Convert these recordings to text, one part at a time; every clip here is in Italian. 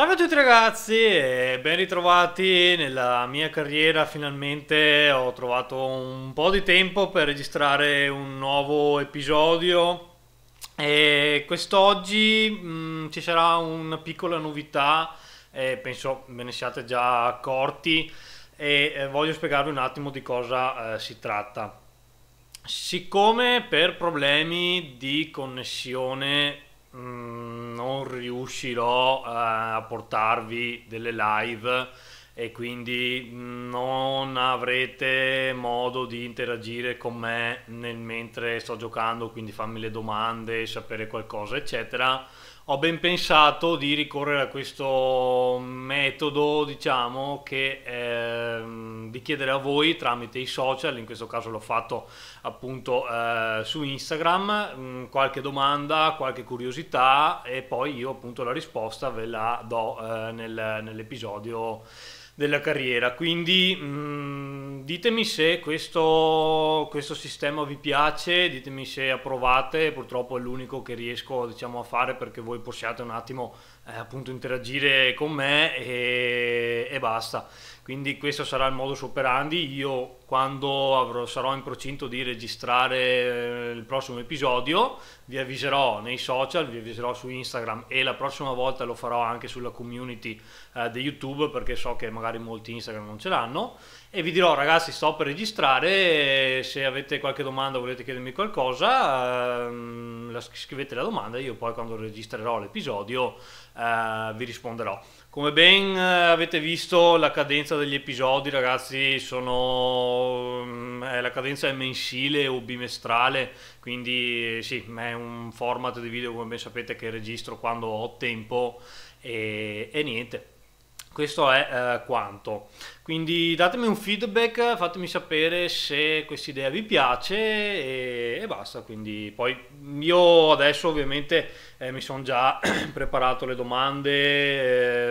Salve a tutti ragazzi e ben ritrovati nella mia carriera, finalmente ho trovato un po' di tempo per registrare un nuovo episodio e quest'oggi mh, ci sarà una piccola novità, e penso ve ne siate già accorti e eh, voglio spiegarvi un attimo di cosa eh, si tratta. Siccome per problemi di connessione Mm, non riuscirò a portarvi delle live e quindi non avrete modo di interagire con me nel mentre sto giocando, quindi farmi le domande, sapere qualcosa, eccetera ho ben pensato di ricorrere a questo metodo, diciamo, che eh, di chiedere a voi tramite i social, in questo caso l'ho fatto appunto eh, su Instagram, mm, qualche domanda, qualche curiosità e poi io appunto la risposta ve la do eh, nel, nell'episodio della carriera. Quindi mh, mm, ditemi se questo, questo, sistema vi piace, ditemi se approvate, purtroppo è l'unico che riesco diciamo, a fare perché voi possiate un attimo eh, appunto interagire con me e, e basta. Quindi questo sarà il modus operandi. Io quando avrò, sarò in procinto di registrare eh, il prossimo episodio vi avviserò nei social, vi avviserò su Instagram e la prossima volta lo farò anche sulla community eh, di YouTube perché so che magari molti Instagram non ce l'hanno e vi dirò ragazzi sto per registrare se avete qualche domanda volete chiedermi qualcosa ehm, scrivete la domanda io poi quando registrerò l'episodio eh, vi risponderò. Come ben eh, avete visto la cadenza degli episodi ragazzi sono mm, eh, la cadenza è mensile o bimestrale quindi sì è un format di video come ben sapete che registro quando ho tempo e, e niente questo è eh, quanto. Quindi datemi un feedback, fatemi sapere se questa idea vi piace e, e basta. Quindi poi io adesso ovviamente eh, mi sono già preparato le domande,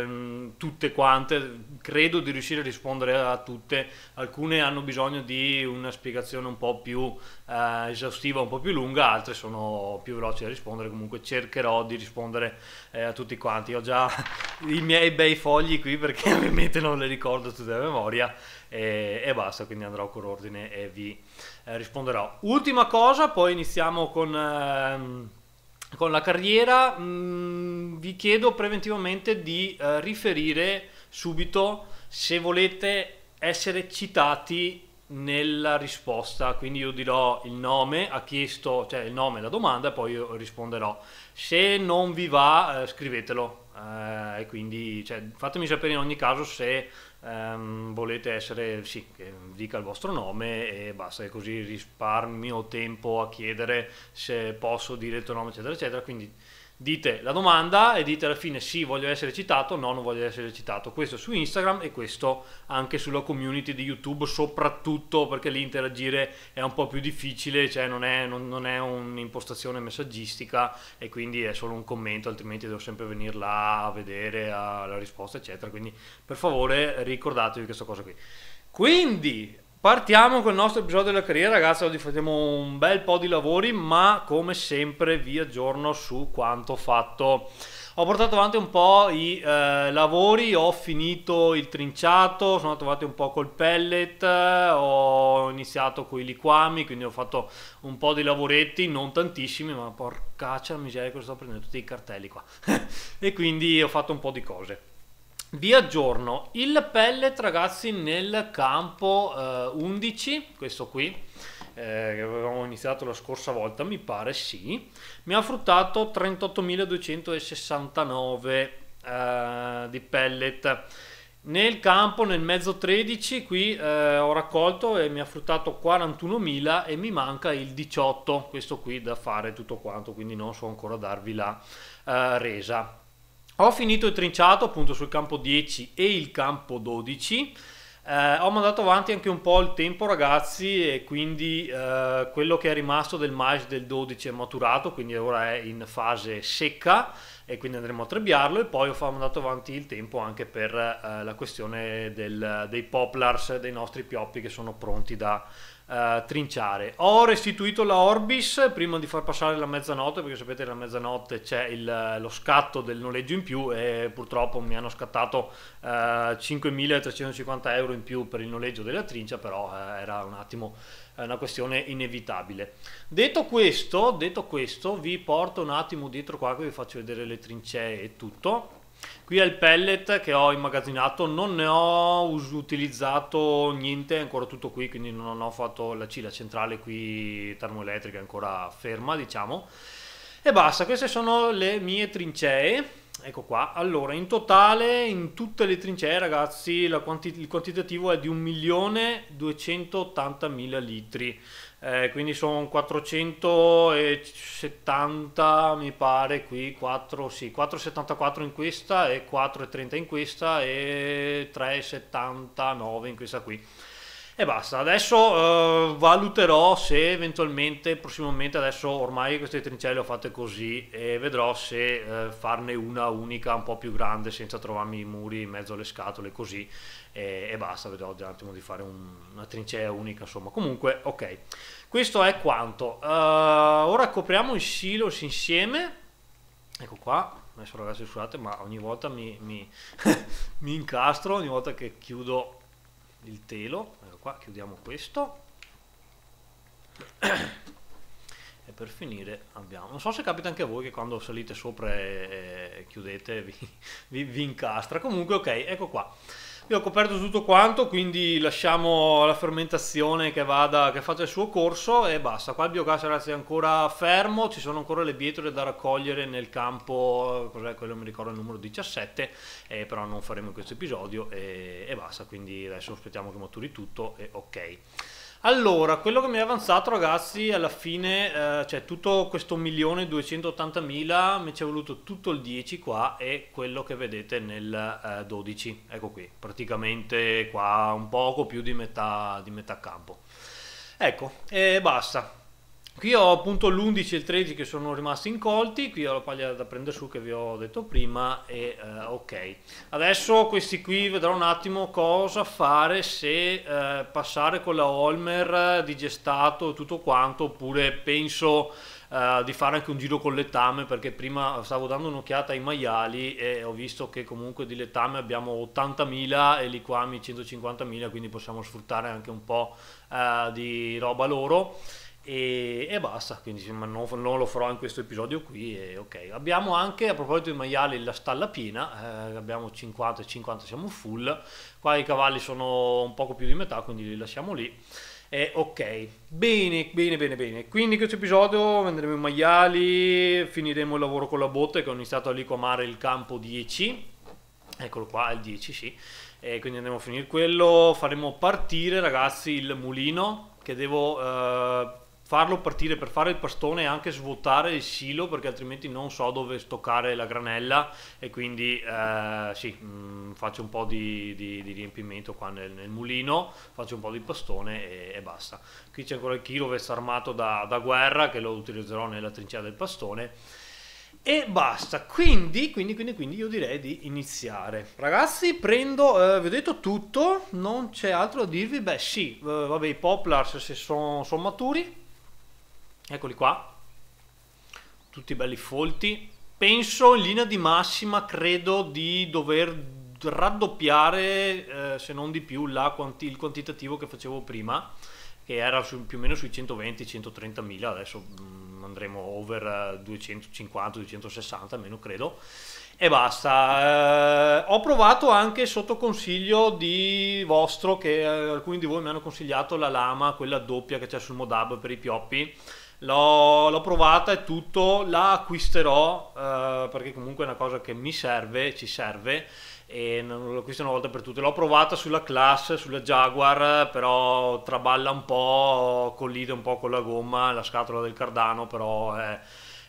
eh, tutte quante, credo di riuscire a rispondere a tutte. Alcune hanno bisogno di una spiegazione un po' più eh, esaustiva, un po' più lunga, altre sono più veloci da rispondere. Comunque cercherò di rispondere eh, a tutti quanti. Ho già i miei bei fogli qui perché ovviamente non le ricordo tutte a memoria e, e basta, quindi andrò con ordine e vi eh, risponderò. Ultima cosa, poi iniziamo con, ehm, con la carriera. Mm, vi chiedo preventivamente di eh, riferire subito se volete essere citati nella risposta, quindi io dirò il nome, ha chiesto, cioè il nome e la domanda, poi io risponderò. Se non vi va, eh, scrivetelo eh, e quindi cioè, fatemi sapere in ogni caso se ehm, volete essere, sì, che dica il vostro nome e basta, e così risparmio tempo a chiedere se posso dire il tuo nome, eccetera, eccetera. Quindi dite la domanda e dite alla fine sì voglio essere citato, no non voglio essere citato. Questo su Instagram e questo anche sulla community di YouTube, soprattutto perché lì interagire è un po' più difficile, cioè non è, non, non è un'impostazione messaggistica e quindi è solo un commento, altrimenti devo sempre venire là a vedere la risposta, eccetera. Quindi per favore ricordatevi questa cosa qui. Quindi Partiamo con il nostro episodio della carriera, ragazzi. Oggi facciamo un bel po' di lavori, ma come sempre vi aggiorno su quanto fatto. Ho portato avanti un po' i eh, lavori, ho finito il trinciato, sono andato avanti un po' col pellet, ho iniziato con i liquami, quindi ho fatto un po' di lavoretti, non tantissimi, ma porcaccia miseria che sto prendendo tutti i cartelli qua. e quindi ho fatto un po' di cose. Vi aggiorno il pellet ragazzi nel campo eh, 11, questo qui, eh, che avevamo iniziato la scorsa volta, mi pare sì, mi ha fruttato 38.269 eh, di pellet. Nel campo, nel mezzo 13, qui eh, ho raccolto e mi ha fruttato 41.000 e mi manca il 18, questo qui da fare tutto quanto, quindi non so ancora darvi la eh, resa. Ho finito il trinciato appunto sul campo 10 e il campo 12. Eh, ho mandato avanti anche un po' il tempo ragazzi e quindi eh, quello che è rimasto del mais del 12 è maturato, quindi ora è in fase secca e quindi andremo a trebbiarlo e poi ho mandato avanti il tempo anche per eh, la questione del, dei poplars, dei nostri pioppi che sono pronti da uh, trinciare. Ho restituito la Orbis prima di far passare la mezzanotte, perché sapete che la mezzanotte c'è il, lo scatto del noleggio in più e purtroppo mi hanno scattato uh, eh, 5.350 euro in più per il noleggio della trincia, però uh, era un attimo una questione inevitabile. Detto questo, detto questo, vi porto un attimo dietro qua che vi faccio vedere le trincee e tutto. Qui è il pellet che ho immagazzinato, non ne ho utilizzato niente, è ancora tutto qui, quindi non ho fatto la cila centrale qui termoelettrica, ancora ferma, diciamo. E basta, queste sono le mie trincee. Ecco qua, allora in totale in tutte le trincee ragazzi quanti il quantitativo è di 1.280.000 litri eh, quindi sono 470 mi pare qui 4, sì, 4,74 in questa e 4,30 in questa e 3,79 in questa qui e basta adesso eh, valuterò se eventualmente prossimamente adesso ormai queste trincelle le ho fatte così e vedrò se eh, farne una unica un po' più grande senza trovarmi i muri in mezzo alle scatole così e, e basta, vedrò un attimo di fare un, una trincea unica, insomma. Comunque, ok, questo è quanto. Uh, ora copriamo i silos insieme. Ecco qua, adesso ragazzi scusate, ma ogni volta mi, mi, mi incastro, ogni volta che chiudo il telo. Ecco qua, chiudiamo questo. e per finire abbiamo non so se capita anche a voi che quando salite sopra e, chiudete vi, vi, vi, incastra comunque ok ecco qua io ho coperto tutto quanto, quindi lasciamo la fermentazione che vada, che faccia il suo corso e basta. Qua il biogas ragazzi è ancora fermo, ci sono ancora le bietole da raccogliere nel campo, cos'è quello mi ricordo il numero 17, eh, però non faremo questo episodio e, e basta, quindi adesso aspettiamo che maturi tutto e ok. Allora, quello che mi è avanzato ragazzi alla fine, eh, cioè tutto questo milione 280.000 mi ci è voluto tutto il 10 qua e quello che vedete nel eh, 12, ecco qui, praticamente qua un poco più di metà, di metà campo. Ecco, e basta. Qui ho appunto l'11 e il 13 che sono rimasti incolti, qui ho la paglia da prendere su che vi ho detto prima e eh, ok. Adesso questi qui vedrò un attimo cosa fare se eh, passare con la Holmer di gestato e tutto quanto oppure penso eh, di fare anche un giro con letame perché prima stavo dando un'occhiata ai maiali e ho visto che comunque di letame abbiamo 80.000 e liquami 150.000 quindi possiamo sfruttare anche un po' di roba loro e, e basta, quindi non, non, lo farò in questo episodio qui. E, ok, abbiamo anche a proposito di maiali la stalla piena, eh, abbiamo 50 e 50 siamo full, qua i cavalli sono un poco più di metà, quindi li lasciamo lì. Eh, ok, bene, bene, bene, bene. Quindi in questo episodio venderemo i maiali, finiremo il lavoro con la botte che ho iniziato a liquamare il campo 10. Eccolo qua, il 10, sì. E quindi andremo a finire quello. Faremo partire, ragazzi, il mulino che devo eh, farlo partire per fare il pastone e anche svuotare il silo perché altrimenti non so dove stoccare la granella e quindi eh, sì, mh, mm, faccio un po' di, di, di riempimento qua nel, nel, mulino, faccio un po' di pastone e, e basta. Qui c'è ancora il kiloves armato da, da, guerra che lo utilizzerò nella trincea del pastone. E basta. Quindi, quindi, quindi, quindi io direi di iniziare. Ragazzi prendo eh, vi ho detto tutto. Non c'è altro da dirvi? Beh sì eh, vabbè i poplars se sono son maturi eccoli qua tutti belli folti penso in linea di massima credo di dover raddoppiare eh, se non di più quanti, il quantitativo che facevo prima che era su, più o meno sui 120-130 mila adesso mh, mm, andremo over 250-260 eh, almeno credo e basta. Eh, ho provato anche sotto consiglio di vostro, che eh, alcuni di voi mi hanno consigliato la lama, quella doppia che c'è sul Modab per i pioppi. L'ho, l'ho, provata e tutto, la acquisterò eh, perché comunque è una cosa che mi serve, ci serve e non lo acquisto una volta per tutte. L'ho provata sulla Class, sulla Jaguar, però traballa un po', collide un po' con la gomma, la scatola del cardano, però eh,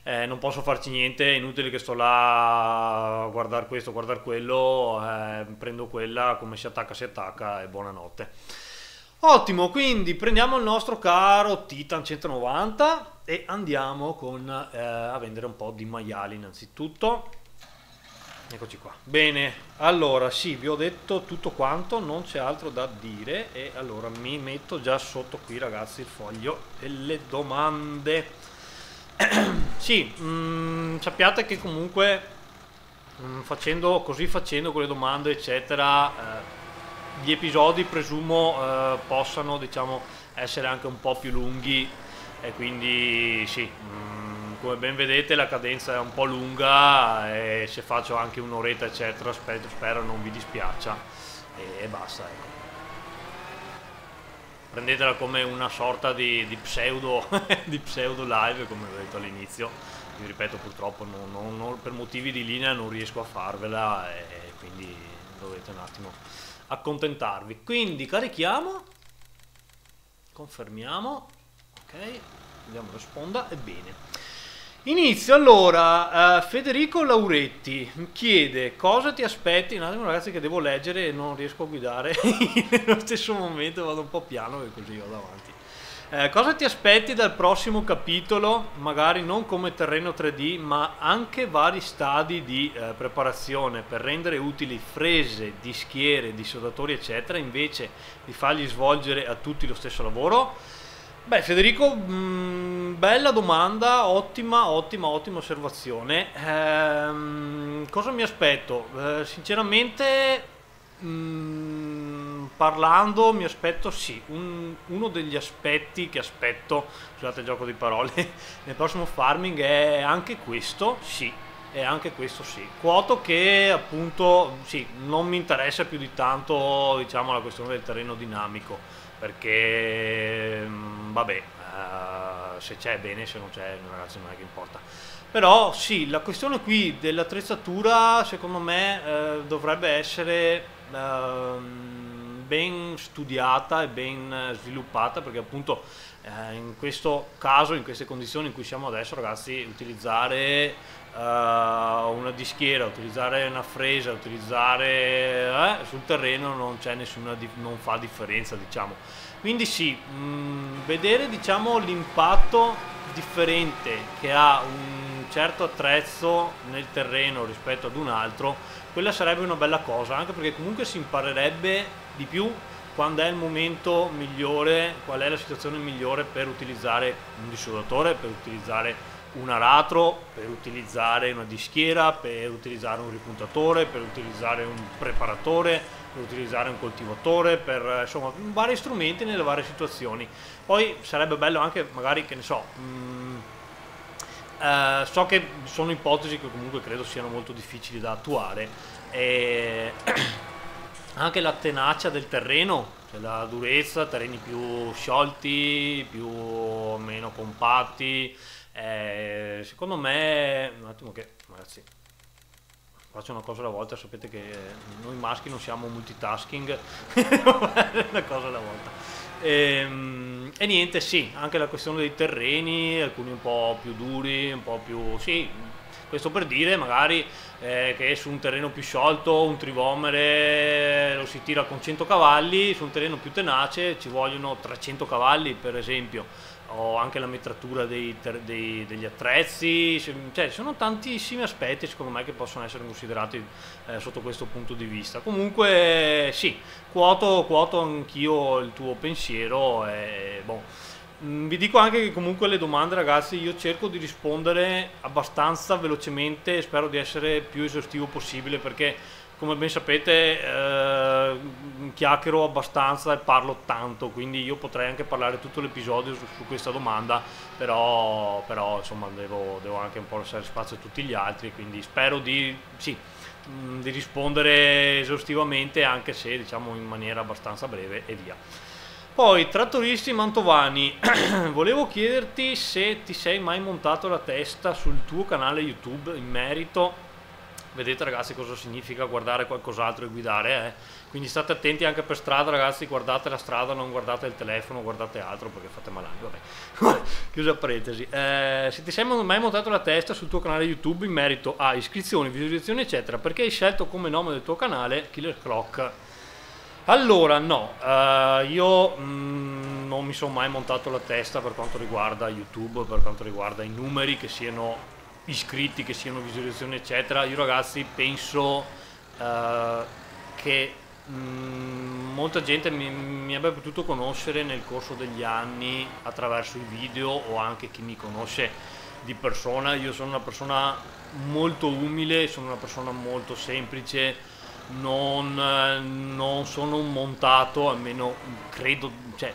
eh, non posso farci niente, è inutile che sto là a guardare questo, a guardare quello, eh, prendo quella, come si attacca si attacca e buonanotte. Ottimo, quindi prendiamo il nostro caro Titan 190 e andiamo con, eh, a vendere un po' di maiali innanzitutto. Eccoci qua. Bene, allora sì, vi ho detto tutto quanto, non c'è altro da dire e allora mi metto già sotto qui ragazzi il foglio delle domande. sì, mh, mm, sappiate che comunque mh, mm, facendo così facendo con le domande eccetera eh, gli episodi presumo eh, possano diciamo essere anche un po' più lunghi e quindi sì, mh, mm, come ben vedete la cadenza è un po' lunga e se faccio anche un'oretta eccetera spero, spero non vi dispiaccia e, e basta ecco. prendetela come una sorta di, di, pseudo, di pseudo live come ho detto all'inizio vi ripeto purtroppo non, non, non, per motivi di linea non riesco a farvela e quindi dovete un attimo accontentarvi. Quindi carichiamo confermiamo ok vediamo la sponda e bene Inizio allora, uh, Federico Lauretti chiede cosa ti aspetti, un attimo ragazzi che devo leggere e non riesco a guidare nello stesso momento, vado un po' piano e così vado avanti. Uh, cosa ti aspetti dal prossimo capitolo, magari non come terreno 3D, ma anche vari stadi di uh, preparazione per rendere utili frese, dischiere, dissodatori eccetera, invece di fargli svolgere a tutti lo stesso lavoro? Beh, Federico, mh, mm, bella domanda, ottima, ottima, ottima osservazione. Ehm, cosa mi aspetto? Eh, sinceramente, mm, parlando, mi aspetto sì, un, uno degli aspetti che aspetto, scusate il gioco di parole, nel prossimo farming è anche questo, sì, è anche questo sì. Quoto che appunto, sì, non mi interessa più di tanto, diciamo, la questione del terreno dinamico perché mm, vabbè uh, se c'è bene se non c'è ragazzi non è che importa però sì la questione qui dell'attrezzatura secondo me uh, dovrebbe essere ben studiata e ben sviluppata perché appunto eh, in questo caso in queste condizioni in cui siamo adesso ragazzi utilizzare uh, una dischiera, utilizzare una fresa, utilizzare eh, sul terreno non c'è nessuna non fa differenza, diciamo. Quindi sì, mh, mm, vedere diciamo l'impatto differente che ha un certo attrezzo nel terreno rispetto ad un altro, quella sarebbe una bella cosa, anche perché comunque si imparerebbe di più quando è il momento migliore, qual è la situazione migliore per utilizzare un dissodatore, per utilizzare un aratro per utilizzare una dischiera, per utilizzare un ripuntatore, per utilizzare un preparatore, per utilizzare un coltivatore, per insomma vari strumenti nelle varie situazioni. Poi sarebbe bello anche magari che ne so, mh, mm, eh, so che sono ipotesi che comunque credo siano molto difficili da attuare. E anche la tenacia del terreno, cioè la durezza, terreni più sciolti, più o meno compatti eh, secondo me, un attimo che ragazzi, faccio una cosa alla volta, sapete che noi maschi non siamo multitasking, una cosa alla volta. Ehm, e, niente, sì, anche la questione dei terreni, alcuni un po' più duri, un po' più... sì, questo per dire magari eh, che su un terreno più sciolto un trivomere lo si tira con 100 cavalli, su un terreno più tenace ci vogliono 300 cavalli per esempio o anche la metratura dei, dei, degli attrezzi, cioè ci sono tantissimi aspetti secondo me che possono essere considerati eh, sotto questo punto di vista. Comunque sì, quoto, quoto anch'io il tuo pensiero e boh. Mm, vi dico anche che comunque le domande ragazzi io cerco di rispondere abbastanza velocemente e spero di essere più esaustivo possibile perché come ben sapete eh, chiacchiero abbastanza e parlo tanto, quindi io potrei anche parlare tutto l'episodio su, su questa domanda, però, però insomma devo, devo, anche un po' lasciare spazio a tutti gli altri, quindi spero di, sì, mm, di rispondere esaustivamente anche se diciamo in maniera abbastanza breve e via. Poi, trattoristi mantovani, volevo chiederti se ti sei mai montato la testa sul tuo canale YouTube in merito vedete ragazzi cosa significa guardare qualcos'altro e guidare eh? quindi state attenti anche per strada ragazzi guardate la strada non guardate il telefono guardate altro perché fate malani chiusa parentesi. Eh, se ti sei mai montato la testa sul tuo canale youtube in merito a iscrizioni visualizzazioni eccetera perché hai scelto come nome del tuo canale Killer Clock? Allora no. Eh, io mh, mm, non mi sono mai montato la testa per quanto riguarda youtube per quanto riguarda i numeri che siano iscritti, che siano visualizzazioni, eccetera. Io ragazzi penso uh, che mh, mm, molta gente mi, mi, abbia potuto conoscere nel corso degli anni attraverso i video o anche chi mi conosce di persona. Io sono una persona molto umile, sono una persona molto semplice, non, non sono montato, almeno credo, cioè,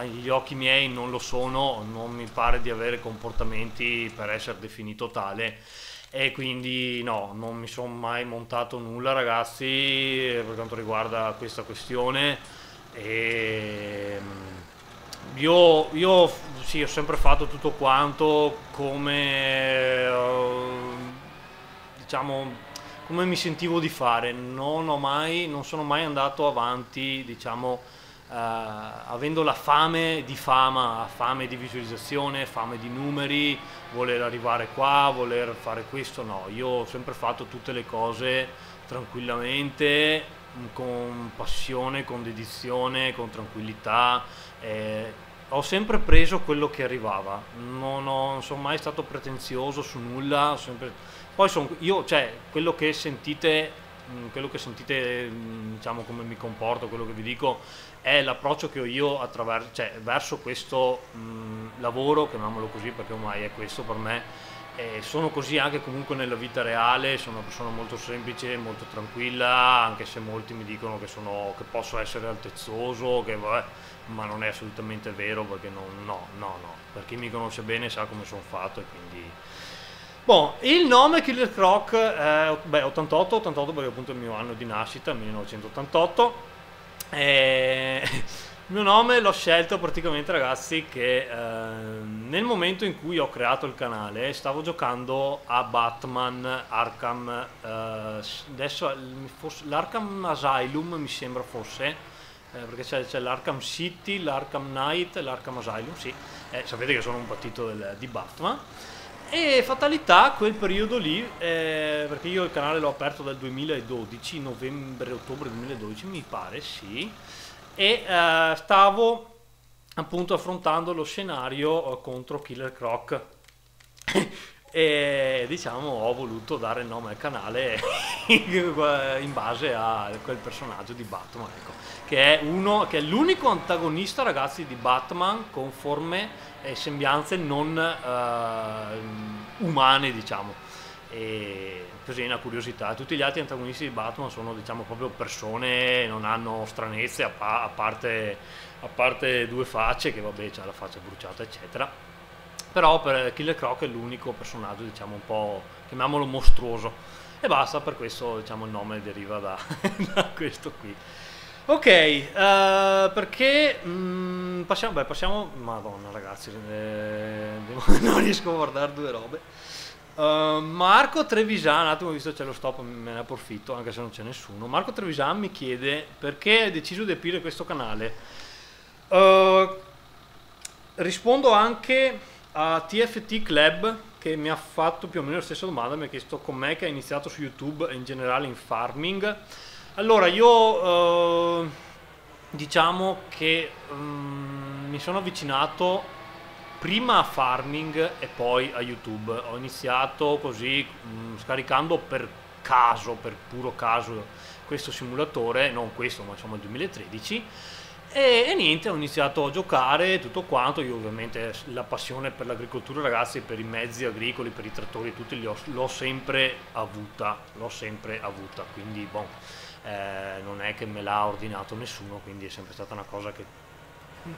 agli occhi miei non lo sono, non mi pare di avere comportamenti per essere definito tale. E quindi no, non mi sono mai montato nulla ragazzi per quanto riguarda questa questione. E mm, io, io sì, ho sempre fatto tutto quanto come uh, diciamo come mi sentivo di fare. Non mai non sono mai andato avanti diciamo uh, avendo la fame di fama, fame di visualizzazione, fame di numeri, voler arrivare qua, voler fare questo, no, io ho sempre fatto tutte le cose tranquillamente, con passione, con dedizione, con tranquillità. Eh, ho sempre preso quello che arrivava, non, ho, non sono mai stato pretenzioso su nulla, sempre... poi sono io, cioè, quello che sentite, quello che sentite, diciamo come mi comporto, quello che vi dico, è l'approccio che ho io cioè, verso questo mh, lavoro, chiamiamolo così perché ormai è questo per me. E sono così anche comunque nella vita reale, sono una persona molto semplice, molto tranquilla, anche se molti mi dicono che, sono, che posso essere altezzoso, che, vabbè, ma non è assolutamente vero perché non, no, no, no, per chi mi conosce bene sa come sono fatto e quindi... Bon, il nome Killer Croc è beh, 88, 88 perché appunto è il mio anno di nascita, 1988 e il mio nome l'ho scelto praticamente ragazzi che eh, nel momento in cui ho creato il canale stavo giocando a Batman Arkham, eh, adesso l'Arkham Asylum mi sembra fosse, eh, perché c'è, l'Arkham City, l'Arkham Knight l'Arkham Asylum, sì, eh, sapete che sono un partito del, di Batman. E fatalità quel periodo lì, eh, perché io il canale l'ho aperto dal 2012, novembre-ottobre 2012 mi pare, sì, e eh, stavo appunto affrontando lo scenario eh, contro Killer Croc. e diciamo ho voluto dare il nome al canale in base a quel personaggio di Batman, ecco, che è, uno, che è l'unico antagonista ragazzi di Batman con forme e sembianze non uh, umane, diciamo. E così una curiosità. Tutti gli altri antagonisti di Batman sono diciamo proprio persone, non hanno stranezze a, pa- a, parte, a parte, due facce, che vabbè c'ha la faccia bruciata eccetera. Però per Killer Croc è l'unico personaggio diciamo un po' chiamiamolo mostruoso. E basta, per questo diciamo il nome deriva da, da questo qui. Ok, uh, perché mm, passiamo, beh, passiamo, madonna ragazzi, eh, non riesco a guardare due robe. Uh, Marco Trevisan, un attimo visto c'è lo stop, me ne approfitto anche se non c'è nessuno. Marco Trevisan mi chiede perché hai deciso di aprire questo canale. Uh, rispondo anche a TFT Club che mi ha fatto più o meno la stessa domanda, mi ha chiesto com'è che ha iniziato su YouTube e in generale in farming. Allora, io eh, diciamo che um, mi sono avvicinato prima a farming e poi a YouTube. Ho iniziato così um, scaricando per caso, per puro caso, questo simulatore, non questo, ma insomma il 2013. E, e, niente, ho iniziato a giocare tutto quanto. Io, ovviamente, la passione per l'agricoltura, ragazzi, per i mezzi agricoli, per i trattori, tutti li ho, l'ho sempre avuta. L'ho sempre avuta. Quindi, bon eh, non è che me l'ha ordinato nessuno, quindi è sempre stata una cosa che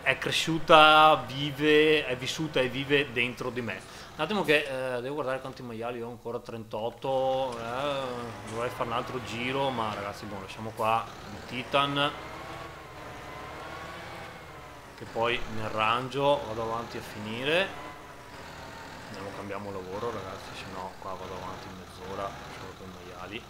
è cresciuta, vive, è vissuta e vive dentro di me. Un attimo che eh, devo guardare quanti maiali ho ancora 38, eh, dovrei fare un altro giro, ma ragazzi, boh, lasciamo qua il Titan che poi mi arrangio, vado avanti a finire. Andiamo, cambiamo lavoro ragazzi, se no qua vado avanti mezz'ora solo con i maiali.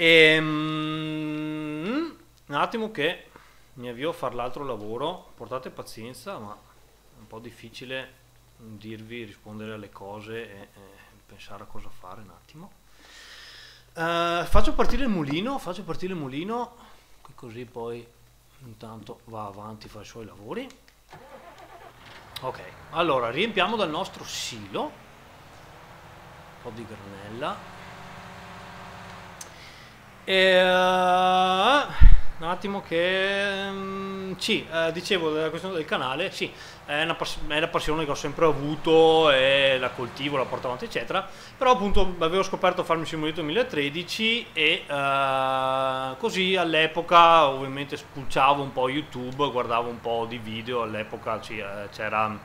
E, um, un attimo che mi avvio a fare l'altro lavoro, portate pazienza, ma è un po' difficile dirvi, rispondere alle cose e, e pensare a cosa fare un attimo. Uh, faccio partire il mulino, faccio partire il mulino, così poi intanto va avanti, fa i suoi lavori. Ok, allora riempiamo dal nostro silo po' di granella e, uh, un attimo che um, sì, eh, dicevo della questione del canale, sì, è una, è una, passione che ho sempre avuto e la coltivo, la porto avanti eccetera, però appunto avevo scoperto Farm Simulator 2013 e uh, così all'epoca ovviamente spulciavo un po' YouTube, guardavo un po' di video, all'epoca c'era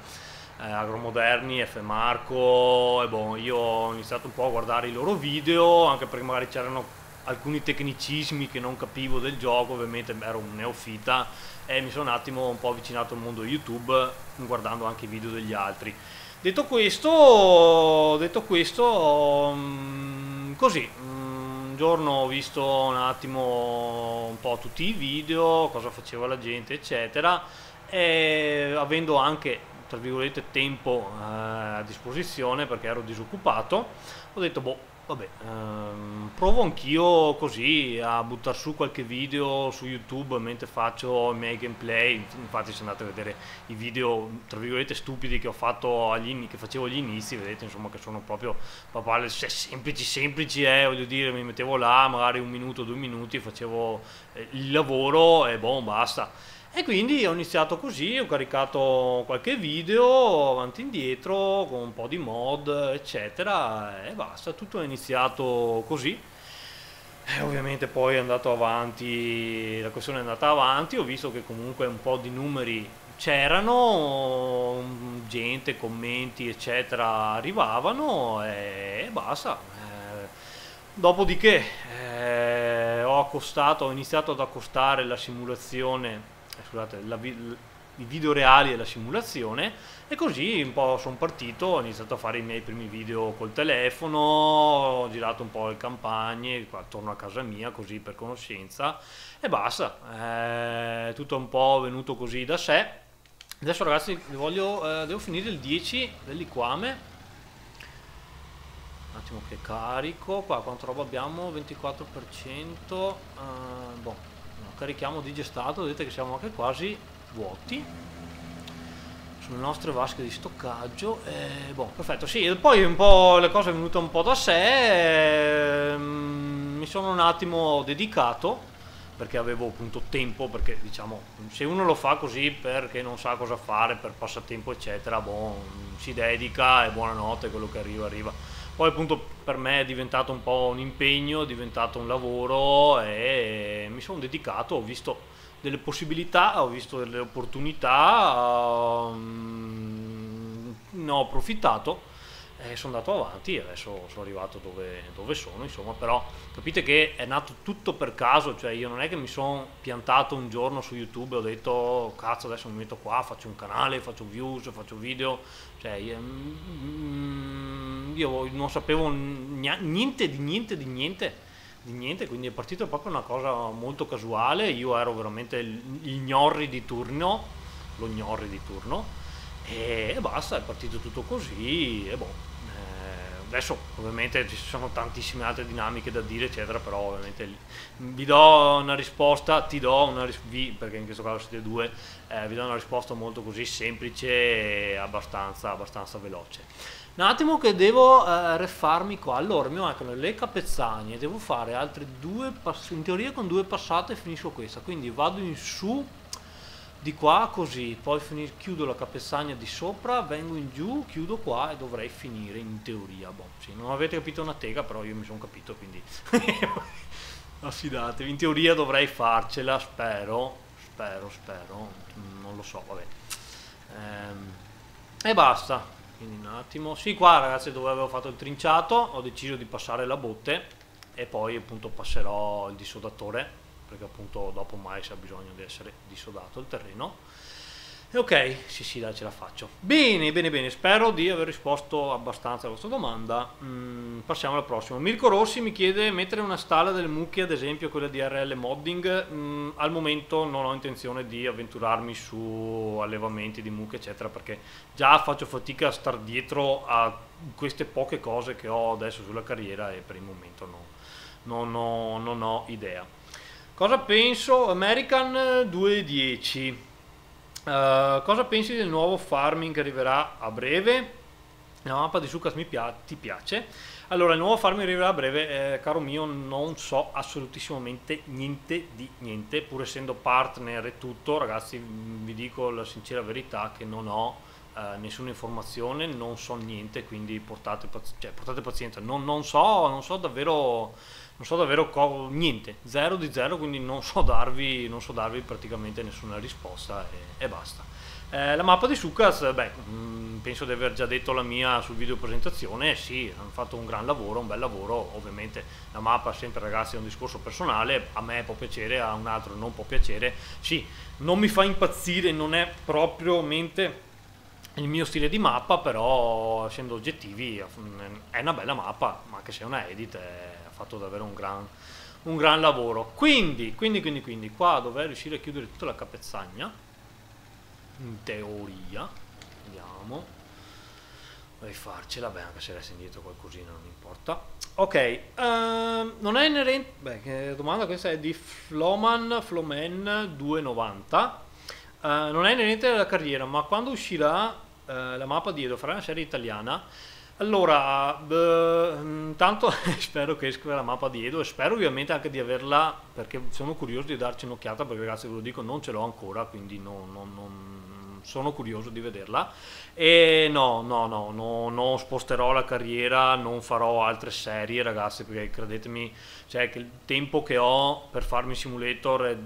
eh, Agromoderni, F. Marco e boh, io ho iniziato un po' a guardare i loro video, anche perché magari c'erano alcuni tecnicismi che non capivo del gioco, ovviamente ero un neofita e mi sono un attimo un po' avvicinato al mondo YouTube guardando anche i video degli altri. Detto questo, detto questo mm, così, mm, un giorno ho visto un attimo un po' tutti i video, cosa faceva la gente, eccetera, e avendo anche tra virgolette tempo eh, a disposizione perché ero disoccupato, ho detto boh Vabbè, ehm, provo anch'io così a buttare su qualche video su YouTube mentre faccio i miei gameplay. Infatti, se andate a vedere i video tra virgolette stupidi che ho fatto agli, che facevo agli inizi, vedete insomma che sono proprio papale, semplici, semplici, eh, voglio dire, mi mettevo là magari un minuto, due minuti, facevo eh, il lavoro e boh, basta e quindi ho iniziato così, ho caricato qualche video avanti e indietro con un po' di mod, eccetera, e basta, tutto è iniziato così. E ovviamente poi è andato avanti, la questione è andata avanti, ho visto che comunque un po' di numeri c'erano, gente, commenti, eccetera, arrivavano e basta. Eh, dopodiché eh, ho accostato, ho iniziato ad accostare la simulazione scusate, la, i video reali e la simulazione e così un po' sono partito, ho iniziato a fare i miei primi video col telefono, ho girato un po' le campagne, qua torno a casa mia così per conoscenza e basta, è tutto un po' venuto così da sé. Adesso ragazzi voglio, eh, devo finire il 10 dell'Iquame. Un attimo che carico. Qua quanto roba abbiamo? 24% uh, boh carichiamo digestato vedete che siamo anche quasi vuoti. Sulle nostre vasche di stoccaggio e boh, perfetto. Sì poi un po' le cose sono venute un po' da sé ehm, mi sono un attimo dedicato perché avevo appunto tempo perché diciamo se uno lo fa così perché non sa cosa fare per passatempo eccetera boh, si dedica e buonanotte quello che arriva arriva poi appunto per me è diventato un po' un impegno, è diventato un lavoro e mi sono dedicato, ho visto delle possibilità, ho visto delle opportunità, um, ne ho approfittato e sono andato avanti e adesso sono arrivato dove, dove, sono, insomma, però capite che è nato tutto per caso, cioè io non è che mi sono piantato un giorno su YouTube e ho detto cazzo adesso mi metto qua, faccio un canale, faccio views, faccio video, cioè io, mm, io non sapevo niente di niente di niente di niente, quindi è partito proprio una cosa molto casuale, io ero veramente il gnorri di turno, lo gnorri di turno e basta, è partito tutto così e boh adesso ovviamente ci sono tantissime altre dinamiche da dire eccetera però ovviamente vi do una risposta ti do una risposta perché in questo caso siete due eh, vi do una risposta molto così semplice e abbastanza, abbastanza veloce. Un attimo che devo eh, refarmi qua allora mi mancano le capezzanie. Devo fare altre due in teoria con due passate finisco questa quindi vado in su di qua così, poi finir, chiudo la capezzagna di sopra, vengo in giù, chiudo qua e dovrei finire in teoria. Boh, sì, non avete capito una tega, però io mi sono capito, quindi affidatevi. In teoria dovrei farcela, spero, spero, spero, non lo so, vabbè. Ehm, e basta, quindi un attimo. Sì, qua ragazzi dove avevo fatto il trinciato ho deciso di passare la botte e poi appunto passerò il dissodatore perché appunto dopo mai c'è bisogno di essere dissodato il terreno. E ok, sì sì dai ce la faccio. Bene, bene, bene, spero di aver risposto abbastanza alla vostra domanda. Mm, passiamo al prossimo. Mirko Rossi mi chiede mettere una stalla delle mucche, ad esempio quella di RL Modding. Mm, al momento non ho intenzione di avventurarmi su allevamenti di mucche, eccetera, perché già faccio fatica a star dietro a queste poche cose che ho adesso sulla carriera e per il momento no, non, ho, non ho idea. Cosa penso? American 2.10. Uh, eh, cosa pensi del nuovo farming che arriverà a breve? La mappa di Sucas mi pia- ti piace? Allora, il nuovo farm arriverà a breve, eh, caro mio, non so assolutissimamente niente di niente, pur essendo partner e tutto, ragazzi, vi dico la sincera verità che non ho eh, nessuna informazione, non so niente, quindi portate, cioè, portate pazienza, non, non, so, non so davvero, non so davvero co- niente, zero di zero, quindi non so darvi, non so darvi praticamente nessuna risposta e, e basta. Eh, la mappa di Sucas, beh, mh, mm, penso di aver già detto la mia sul video presentazione, sì, hanno fatto un gran lavoro, un bel lavoro, ovviamente la mappa sempre ragazzi è un discorso personale, a me può piacere, a un altro non può piacere, sì, non mi fa impazzire, non è propriamente il mio stile di mappa, però essendo oggettivi è una bella mappa, ma anche se è una edit ha fatto davvero un gran, un gran lavoro. Quindi, quindi, quindi, quindi, qua dovrei riuscire a chiudere tutta la capezzagna. In teoria. Vediamo. Vorrei farcela. Beh anche se resta indietro qualcosina non importa. Ok uh, non è inerente beh domanda questa è di Floman Flomen 290 uh, non è inerente alla carriera ma quando uscirà uh, la mappa di Edo farà una serie italiana allora, beh, intanto spero che esca la mappa di Edo e spero ovviamente anche di averla perché sono curioso di darci un'occhiata perché ragazzi ve lo dico non ce l'ho ancora quindi non, non, non, sono curioso di vederla. E no, no, no, no, non sposterò la carriera, non farò altre serie ragazzi perché credetemi, cioè che il tempo che ho per farmi simulator è,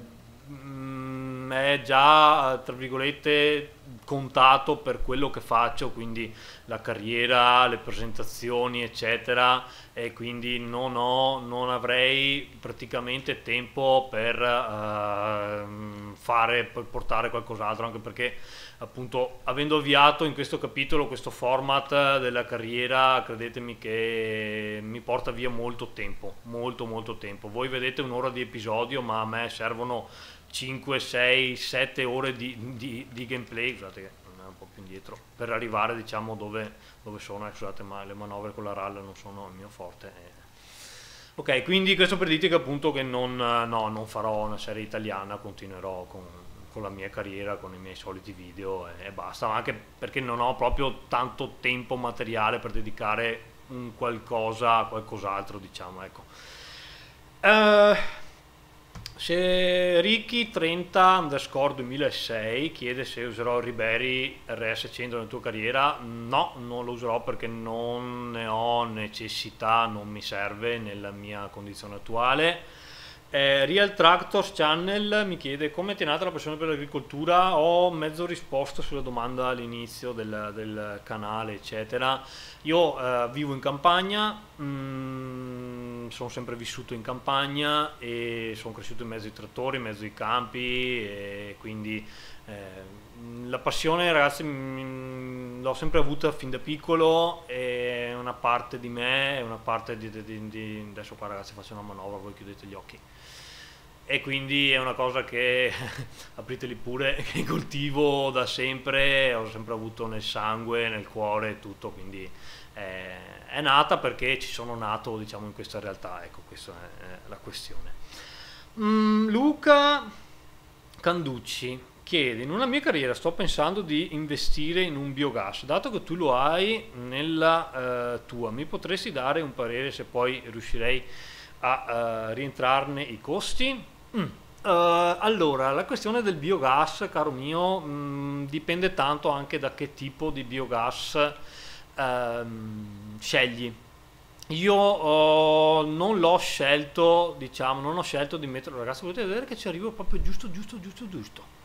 mm, è già tra virgolette contato per quello che faccio, quindi la carriera, le presentazioni, eccetera, e quindi non, ho, non avrei praticamente tempo per uh, fare, per portare qualcos'altro, anche perché appunto avendo avviato in questo capitolo questo format della carriera, credetemi che mi porta via molto tempo, molto molto tempo. Voi vedete un'ora di episodio, ma a me servono 5, 6, 7 ore di, di, di gameplay, scusate che non è un po' più indietro, per arrivare diciamo dove, dove sono, eh, scusate ma le manovre con la RAL non sono il mio forte. Eh. Ok, quindi questo per dirti che appunto che non, no, non farò una serie italiana, continuerò con, con, la mia carriera, con i miei soliti video e, e basta, ma anche perché non ho proprio tanto tempo materiale per dedicare un qualcosa a qualcos'altro, diciamo, ecco. Uh, se Ricky 30 underscore 2006 chiede se userò Ribery RS100 nella tua carriera, no, non lo userò perché non ne ho necessità, non mi serve nella mia condizione attuale eh, Real Tractors Channel mi chiede come è nata la passione per l'agricoltura. Ho mezzo risposto sulla domanda all'inizio del, del canale, eccetera. Io eh, vivo in campagna, mh, mm, sono sempre vissuto in campagna e sono cresciuto in mezzo ai trattori, in mezzo ai campi e quindi eh, la passione ragazzi l'ho sempre avuta fin da piccolo, è una parte di me, è una parte di, di, di adesso qua ragazzi faccio una manovra, voi chiudete gli occhi. E quindi è una cosa che apriteli pure che coltivo da sempre ho sempre avuto nel sangue nel cuore tutto quindi è, è, nata perché ci sono nato diciamo in questa realtà ecco questa è la questione. Mm, Luca Canducci chiede in una mia carriera sto pensando di investire in un biogas dato che tu lo hai nella eh, tua mi potresti dare un parere se poi riuscirei a uh, rientrarne i costi Mm. Uh, allora, la questione del biogas, caro mio, mh, mm, dipende tanto anche da che tipo di biogas uh, scegli. Io uh, non l'ho scelto, diciamo, non ho scelto di metterlo, ragazzi, potete vedere che ci arrivo proprio giusto, giusto, giusto, giusto.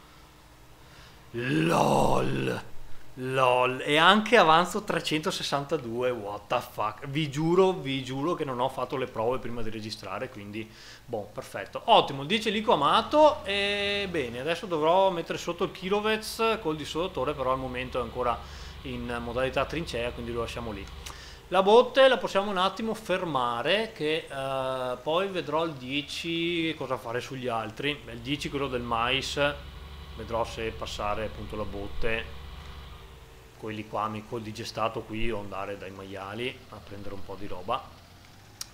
LOL. LOL, e anche avanzo 362, what the fuck. Vi giuro, vi giuro che non ho fatto le prove prima di registrare, quindi, boh, perfetto. Ottimo, dice Lico Amato, e bene, adesso dovrò mettere sotto il kilowatts col dissolutore, però al momento è ancora in modalità trincea, quindi lo lasciamo lì. La botte la possiamo un attimo fermare, che uh, poi vedrò il 10 cosa fare sugli altri. Il 10 quello del mais, vedrò se passare appunto la botte quelli qua col digestato qui o andare dai maiali a prendere un po' di roba.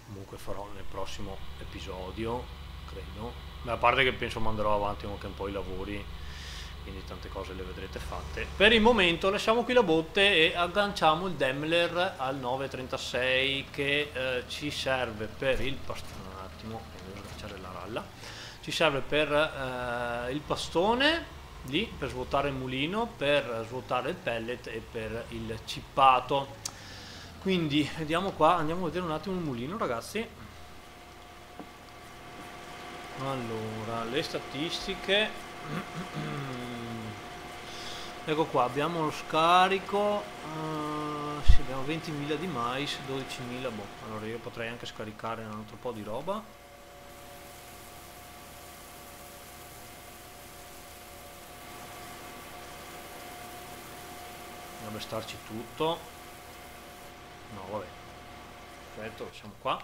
Comunque farò nel prossimo episodio credo. Ma a parte che penso manderò avanti anche un po' i lavori quindi tante cose le vedrete fatte. Per il momento lasciamo qui la botte e agganciamo il Daimler al 936 che eh, ci serve per il pastone, un attimo, devo agganciare la ralla, ci serve per eh, il pastone lì per svuotare il mulino, per svuotare il pellet e per il cippato. Quindi vediamo qua, andiamo a vedere un attimo il mulino ragazzi. Allora, le statistiche. ecco qua, abbiamo lo scarico. Uh, sì, abbiamo 20.000 di mais, 12.000. Boh, allora io potrei anche scaricare un altro po' di roba. Dovrebbe starci tutto. No, vabbè. Perfetto, siamo qua.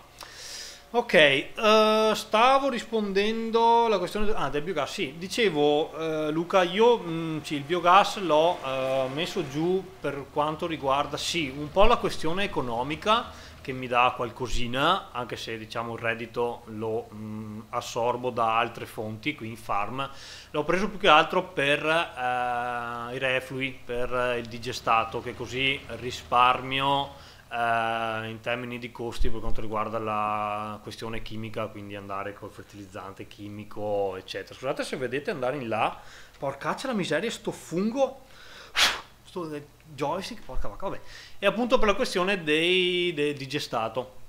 Ok, uh, stavo rispondendo alla questione ah, del biogas. Sì, dicevo uh, Luca, io mh, mm, sì, il biogas l'ho uh, messo giù per quanto riguarda, sì, un po' la questione economica che mi dà qualcosina, anche se diciamo il reddito lo mh, mm, assorbo da altre fonti, qui in farm. L'ho preso più che altro per i reflui, per il digestato, che così risparmio eh, in termini di costi per quanto riguarda la questione chimica, quindi andare col fertilizzante chimico, eccetera. Scusate se vedete andare in là, porcaccia la miseria, sto fungo, sto joystick, porca vacca, vabbè. E appunto per la questione dei, dei digestato.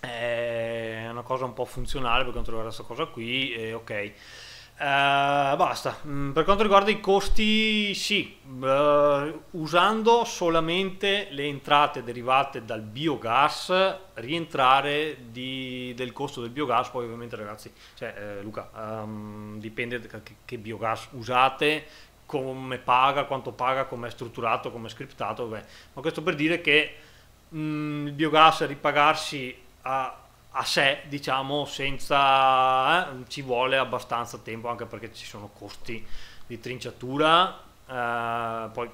È una cosa un po' funzionale per quanto riguarda questa cosa qui, e ok. Uh, basta. Mm, per quanto riguarda i costi, sì, uh, usando solamente le entrate derivate dal biogas, rientrare di, del costo del biogas, poi ovviamente ragazzi, cioè eh, Luca, um, dipende da che, che, biogas usate, come paga, quanto paga, come è strutturato, come è scriptato, beh. ma questo per dire che um, il biogas ripagarsi a a sé, diciamo, senza eh, ci vuole abbastanza tempo anche perché ci sono costi di trinciatura. Eh, poi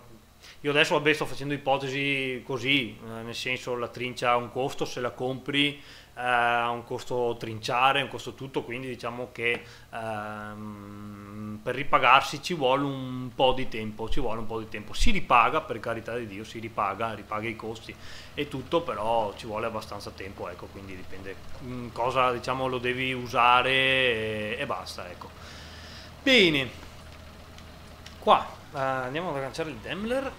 io adesso vabbè, sto facendo ipotesi così, eh, nel senso la trincia ha un costo, se la compri ha un costo trinciare, un costo tutto, quindi diciamo che ehm, per ripagarsi ci vuole un po' di tempo, ci vuole un po' di tempo. Si ripaga, per carità di Dio, si ripaga, ripaga i costi e tutto, però ci vuole abbastanza tempo, ecco, quindi dipende in cosa diciamo lo devi usare e, e basta, ecco. Bene, qua eh, andiamo ad agganciare il Daimler.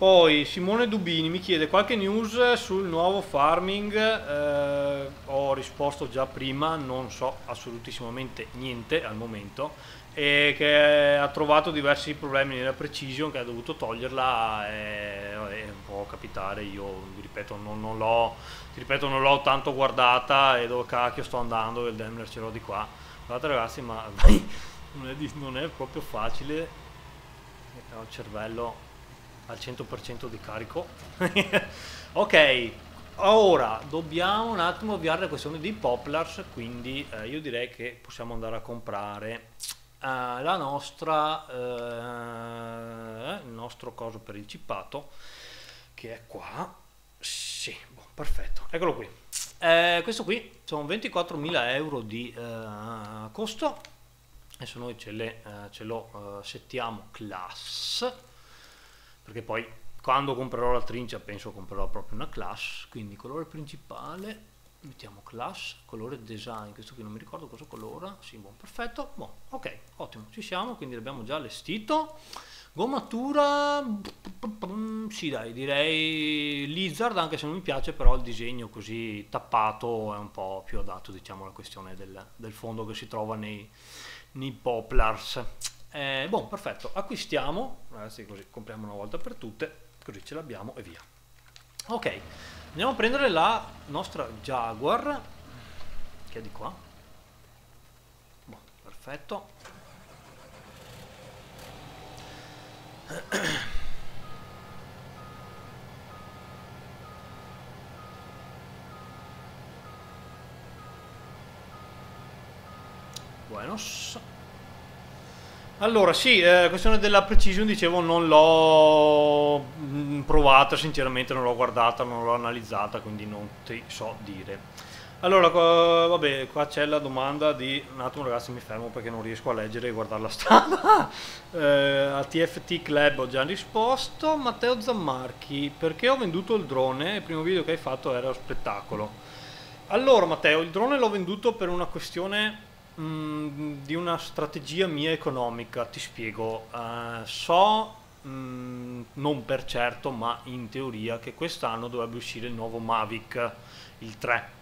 Poi Simone Dubini mi chiede qualche news sul nuovo farming, eh, ho risposto già prima, non so assolutissimamente niente al momento, e che ha trovato diversi problemi nella precision, che ha dovuto toglierla, e, e può capitare, io ripeto non, non l'ho ripeto non l'ho tanto guardata e dove cacchio sto andando, il Daimler ce l'ho di qua. Guardate ragazzi ma non è, non è proprio facile, ho il cervello al 100% di carico. Ok ora dobbiamo un attimo avviare la questione di poplars quindi eh, io direi che possiamo andare a comprare eh, la nostra eh, il nostro coso per il cippato che è qua. Sì boh, perfetto eccolo qui. Eh, questo qui sono 24.000 euro di eh, costo. Adesso noi ce, le, eh, ce lo settiamo class perché poi quando comprerò la trincia penso comprerò proprio una class quindi colore principale mettiamo class colore design questo qui non mi ricordo cosa colora sì buon perfetto buon ok ottimo ci siamo quindi l'abbiamo già allestito. Gommatura sì dai direi lizard anche se non mi piace però il disegno così tappato è un po' più adatto diciamo alla questione del, del fondo che si trova nei, nei poplars eh, boh, perfetto, acquistiamo, ragazzi così compriamo una volta per tutte, così ce l'abbiamo e via. Ok, andiamo a prendere la nostra Jaguar, che è di qua. Boh, perfetto. Buenos. Allora, sì, eh, questione della precision, dicevo, non l'ho mm, provata, sinceramente non l'ho guardata, non l'ho analizzata, quindi non ti so dire. Allora, vabbè, qua c'è la domanda di... Un attimo ragazzi, mi fermo perché non riesco a leggere e guardare la strada. eh, a TFT Club ho già risposto. Matteo Zammarchi, perché ho venduto il drone? Il primo video che hai fatto era lo spettacolo. Allora Matteo, il drone l'ho venduto per una questione mm, di una strategia mia economica. Ti spiego. Uh, so mh, non per certo, ma in teoria che quest'anno dovrebbe uscire il nuovo Mavic, il 3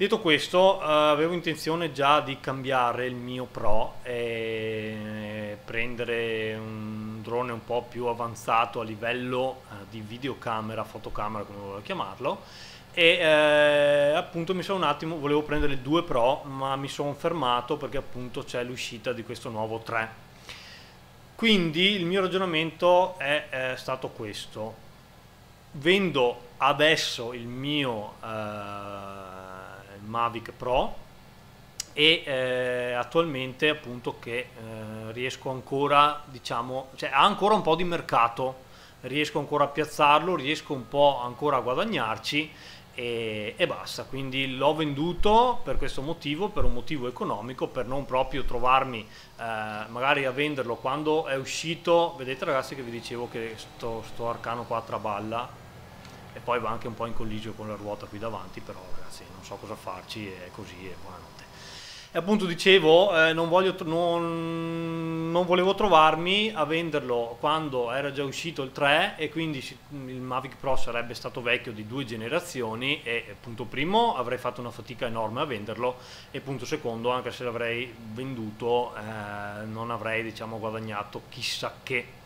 Detto questo, eh, avevo intenzione già di cambiare il mio Pro e prendere un drone un po' più avanzato a livello eh, di videocamera, fotocamera come volevo chiamarlo e eh, appunto mi sono un attimo, volevo prendere il 2 Pro ma mi sono fermato perché appunto c'è l'uscita di questo nuovo 3 quindi il mio ragionamento è, è stato questo. Vendo adesso il mio eh, Mavic Pro e eh, attualmente appunto che eh, riesco ancora diciamo cioè ha ancora un po' di mercato. Riesco ancora a piazzarlo riesco un po' ancora a guadagnarci e, e, basta quindi l'ho venduto per questo motivo per un motivo economico per non proprio trovarmi eh, magari a venderlo quando è uscito vedete ragazzi che vi dicevo che sto, sto arcano qua traballa e poi va anche un po' in colligio con la ruota qui davanti, però ragazzi non so cosa farci, è così e buonanotte. E appunto dicevo, eh, non, voglio, non, non, volevo trovarmi a venderlo quando era già uscito il 3 e quindi il Mavic Pro sarebbe stato vecchio di due generazioni e punto primo avrei fatto una fatica enorme a venderlo e punto secondo anche se l'avrei venduto eh, non avrei diciamo guadagnato chissà che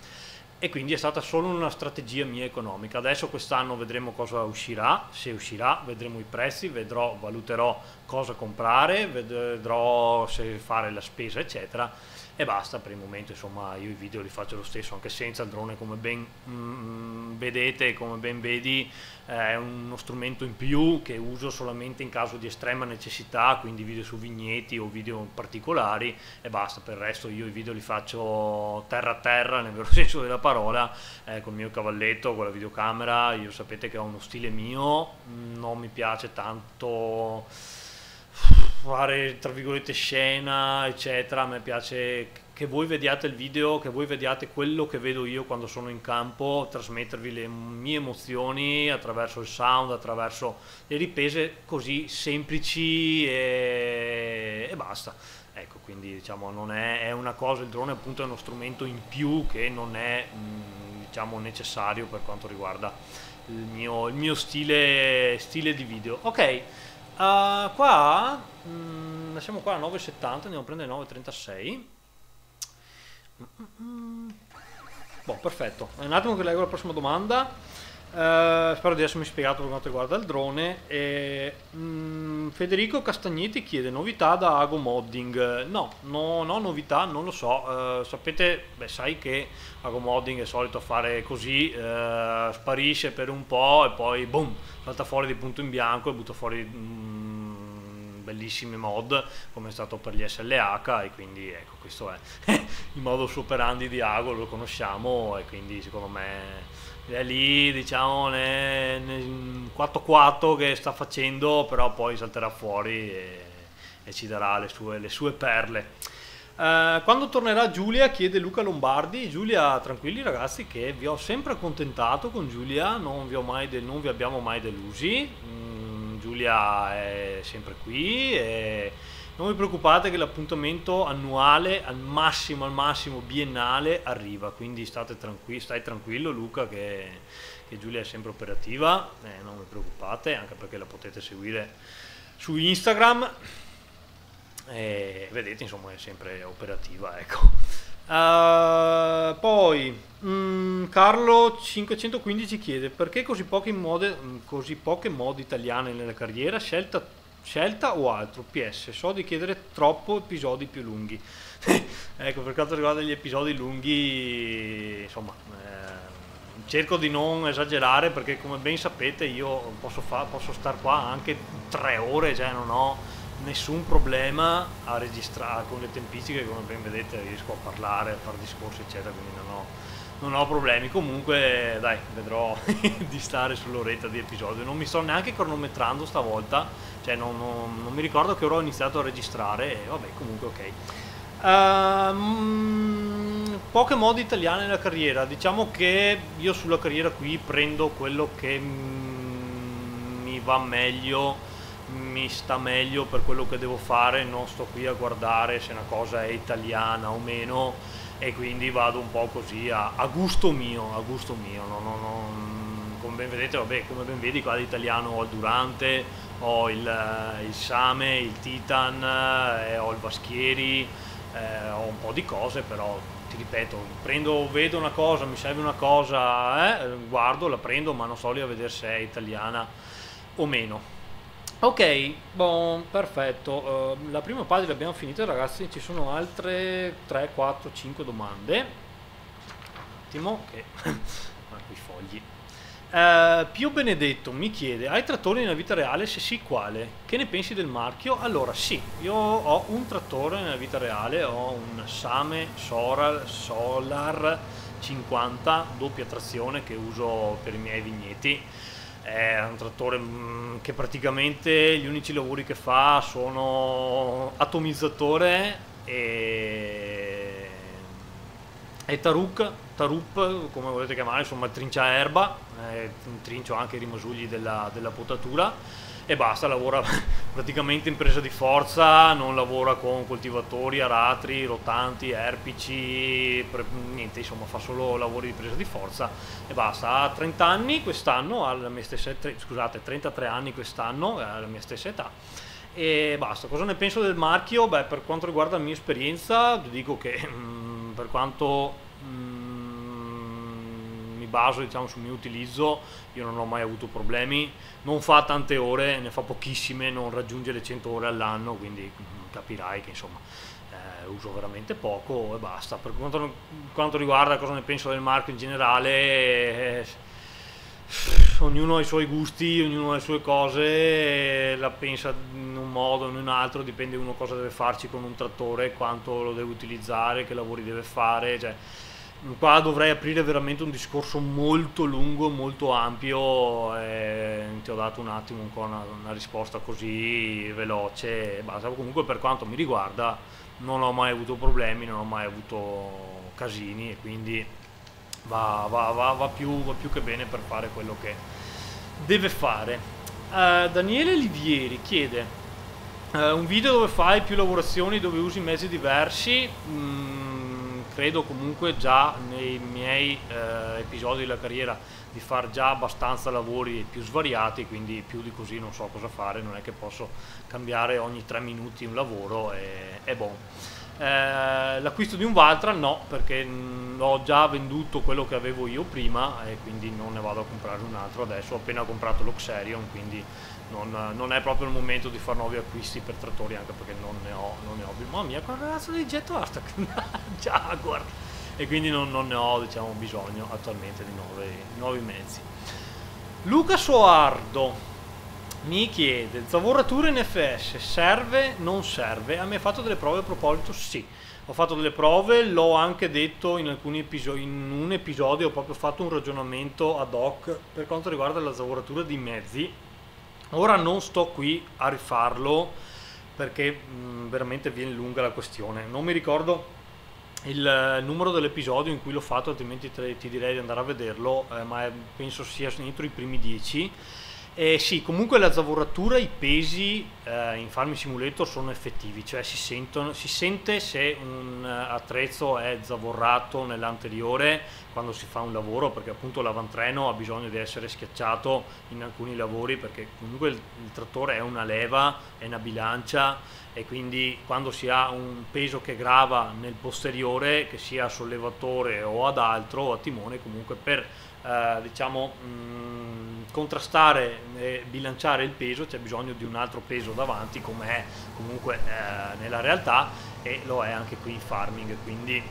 e quindi è stata solo una strategia mia economica. Adesso quest'anno vedremo cosa uscirà, se uscirà, vedremo i prezzi, vedrò, valuterò cosa comprare, vedrò se fare la spesa, eccetera e basta per il momento insomma io i video li faccio lo stesso anche senza il drone come ben mm, vedete come ben vedi eh, è uno strumento in più che uso solamente in caso di estrema necessità quindi video su vigneti o video particolari e basta. Per il resto io i video li faccio terra a terra nel vero senso della parola eh, con il mio cavalletto con la videocamera. Io sapete che ho uno stile mio non mi piace tanto fare tra virgolette scena eccetera. A me piace che voi vediate il video che voi vediate quello che vedo io quando sono in campo trasmettervi le mie emozioni attraverso il sound attraverso le riprese così semplici e, e basta. Ecco quindi diciamo non è, è, una cosa il drone appunto è uno strumento in più che non è mh, diciamo necessario per quanto riguarda il mio, il mio stile, stile di video. Ok Uh, qua, mh, mm, siamo qua a 9,70, andiamo a prendere 9,36. Mm, boh, perfetto. Un attimo che leggo la prossima domanda. Uh, spero di essermi spiegato per quanto riguarda il drone. E, mh, Federico Castagnetti chiede novità da Ago Modding. No, no, no novità, non lo so. Uh, sapete, beh, sai che Ago Modding è solito fare così, sparisce per un po' e poi boom salta fuori di punto in bianco e butta fuori mm, bellissimi mod come è stato per gli SLH e quindi ecco questo è il modo superandi di Ago lo conosciamo e quindi secondo me è lì diciamo nel 4-4 che sta facendo però poi salterà fuori e, e ci darà le sue, le sue perle. Uh, quando tornerà Giulia chiede Luca Lombardi Giulia tranquilli ragazzi che vi ho sempre accontentato con Giulia non vi, del, non vi abbiamo mai delusi mm, Giulia è sempre qui e non vi preoccupate che l'appuntamento annuale al massimo al massimo biennale arriva quindi state tranquilli stai tranquillo Luca che, che Giulia è sempre operativa eh, non vi preoccupate anche perché la potete seguire su Instagram. E vedete insomma è sempre operativa ecco uh, poi mm, Carlo 515 chiede perché così poche mode, così poche mode italiane nella carriera? Scelta, scelta o altro? PS so di chiedere troppo episodi più lunghi. Ecco per quanto riguarda gli episodi lunghi insomma eh, cerco di non esagerare perché come ben sapete io posso, fa- posso star qua anche tre ore cioè non ho nessun problema a registrare con le tempistiche come ben vedete riesco a parlare, a fare discorsi eccetera quindi non ho, non ho problemi. Comunque, dai, vedrò di stare sull'oretta di episodio. Non mi sto neanche cronometrando stavolta, cioè non, non, non mi ricordo che ora ho iniziato a registrare. E vabbè, comunque, ok. Um, poche modi italiane nella carriera. Diciamo che io sulla carriera qui prendo quello che mi va meglio mi sta meglio per quello che devo fare, non sto qui a guardare se una cosa è italiana o meno e quindi vado un po' così a, a gusto mio, a gusto mio. Non, non, non, come ben vedete, vabbè, come ben vedi qua l'italiano ho il Durante, ho il, il Same, il Titan, eh, ho il Vaschieri, eh, ho un po' di cose però ti ripeto, prendo, vedo una cosa, mi serve una cosa, eh, guardo, la prendo ma non sto lì a vedere se è italiana o meno. Ok, bon, perfetto. Uh, la prima pagina l'abbiamo finita, ragazzi. Ci sono altre 3, 4, 5 domande. Un attimo, che. ah, qui fogli. Uh, Pio Benedetto mi chiede: Hai trattori nella vita reale? Se sì, quale? Che ne pensi del marchio? Allora, sì, io ho un trattore nella vita reale, ho un Same Solar, Solar 50 doppia trazione che uso per i miei vigneti è un trattore mm, che praticamente gli unici lavori che fa sono atomizzatore e, e taruk, tarup, come volete chiamare, insomma trincia erba, eh, trincio anche i rimasugli della, della potatura e basta, lavora praticamente in presa di forza, non lavora con coltivatori, aratri, rotanti, erpici, niente, insomma fa solo lavori di presa di forza e basta. Ha 30 anni quest'anno, ha la mia stessa, scusate, 33 anni quest'anno, ha la mia stessa età e basta. Cosa ne penso del marchio? Beh, per quanto riguarda la mia esperienza, dico che mm, per quanto baso diciamo, sul mio utilizzo, io non ho mai avuto problemi non fa tante ore, ne fa pochissime, non raggiunge le 100 ore all'anno, quindi mm, capirai che insomma eh, uso veramente poco e basta. Per quanto, quanto, riguarda cosa ne penso del marchio in generale, eh, ognuno ha i suoi gusti, ognuno ha le sue cose, la pensa in un modo o in un altro, dipende uno cosa deve farci con un trattore, quanto lo deve utilizzare, che lavori deve fare. Cioè, qua dovrei aprire veramente un discorso molto lungo, molto ampio e ti ho dato un attimo una, una risposta così veloce basta. Comunque per quanto mi riguarda non ho mai avuto problemi, non ho mai avuto casini e quindi va, va, va, va più, più, che bene per fare quello che deve fare. Uh, Daniele Livieri chiede uh, un video dove fai più lavorazioni, dove usi mezzi diversi. Mm, credo comunque già nei miei eh, episodi della carriera di fare già abbastanza lavori più svariati, quindi più di così non so cosa fare, non è che posso cambiare ogni tre minuti un lavoro e è buono. Eh, l'acquisto di un Valtra no, perché mh, ho già venduto quello che avevo io prima e quindi non ne vado a comprare un altro adesso, ho appena comprato l'Oxerion, quindi non, non, è proprio il momento di fare nuovi acquisti per trattori anche perché non ne ho, non ne ho mamma mia quel ragazzo di Jet Hashtag Jaguar e quindi non, non, ne ho diciamo, bisogno attualmente di nuovi, nuovi mezzi. Luca Soardo mi chiede lavoratura in FS serve non serve? A me ha fatto delle prove a proposito sì. Ho fatto delle prove l'ho anche detto in episodi in un episodio ho proprio fatto un ragionamento ad hoc per quanto riguarda la lavoratura di mezzi Ora non sto qui a rifarlo perché mh, veramente viene lunga la questione. Non mi ricordo il numero dell'episodio in cui l'ho fatto, altrimenti te, ti direi di andare a vederlo, eh, ma penso sia entro i primi dieci eh, sì, comunque la zavoratura, i pesi eh, in Farming Simulator sono effettivi, cioè si, sentono, si, sente se un attrezzo è zavorrato nell'anteriore quando si fa un lavoro, perché appunto l'avantreno ha bisogno di essere schiacciato in alcuni lavori, perché comunque il, il trattore è una leva, è una bilancia e quindi quando si ha un peso che grava nel posteriore, che sia a sollevatore o ad altro o a timone, comunque per eh, diciamo, mh, mm, contrastare e bilanciare il peso c'è bisogno di un altro peso davanti come è comunque eh, nella realtà e lo è anche qui in farming. Quindi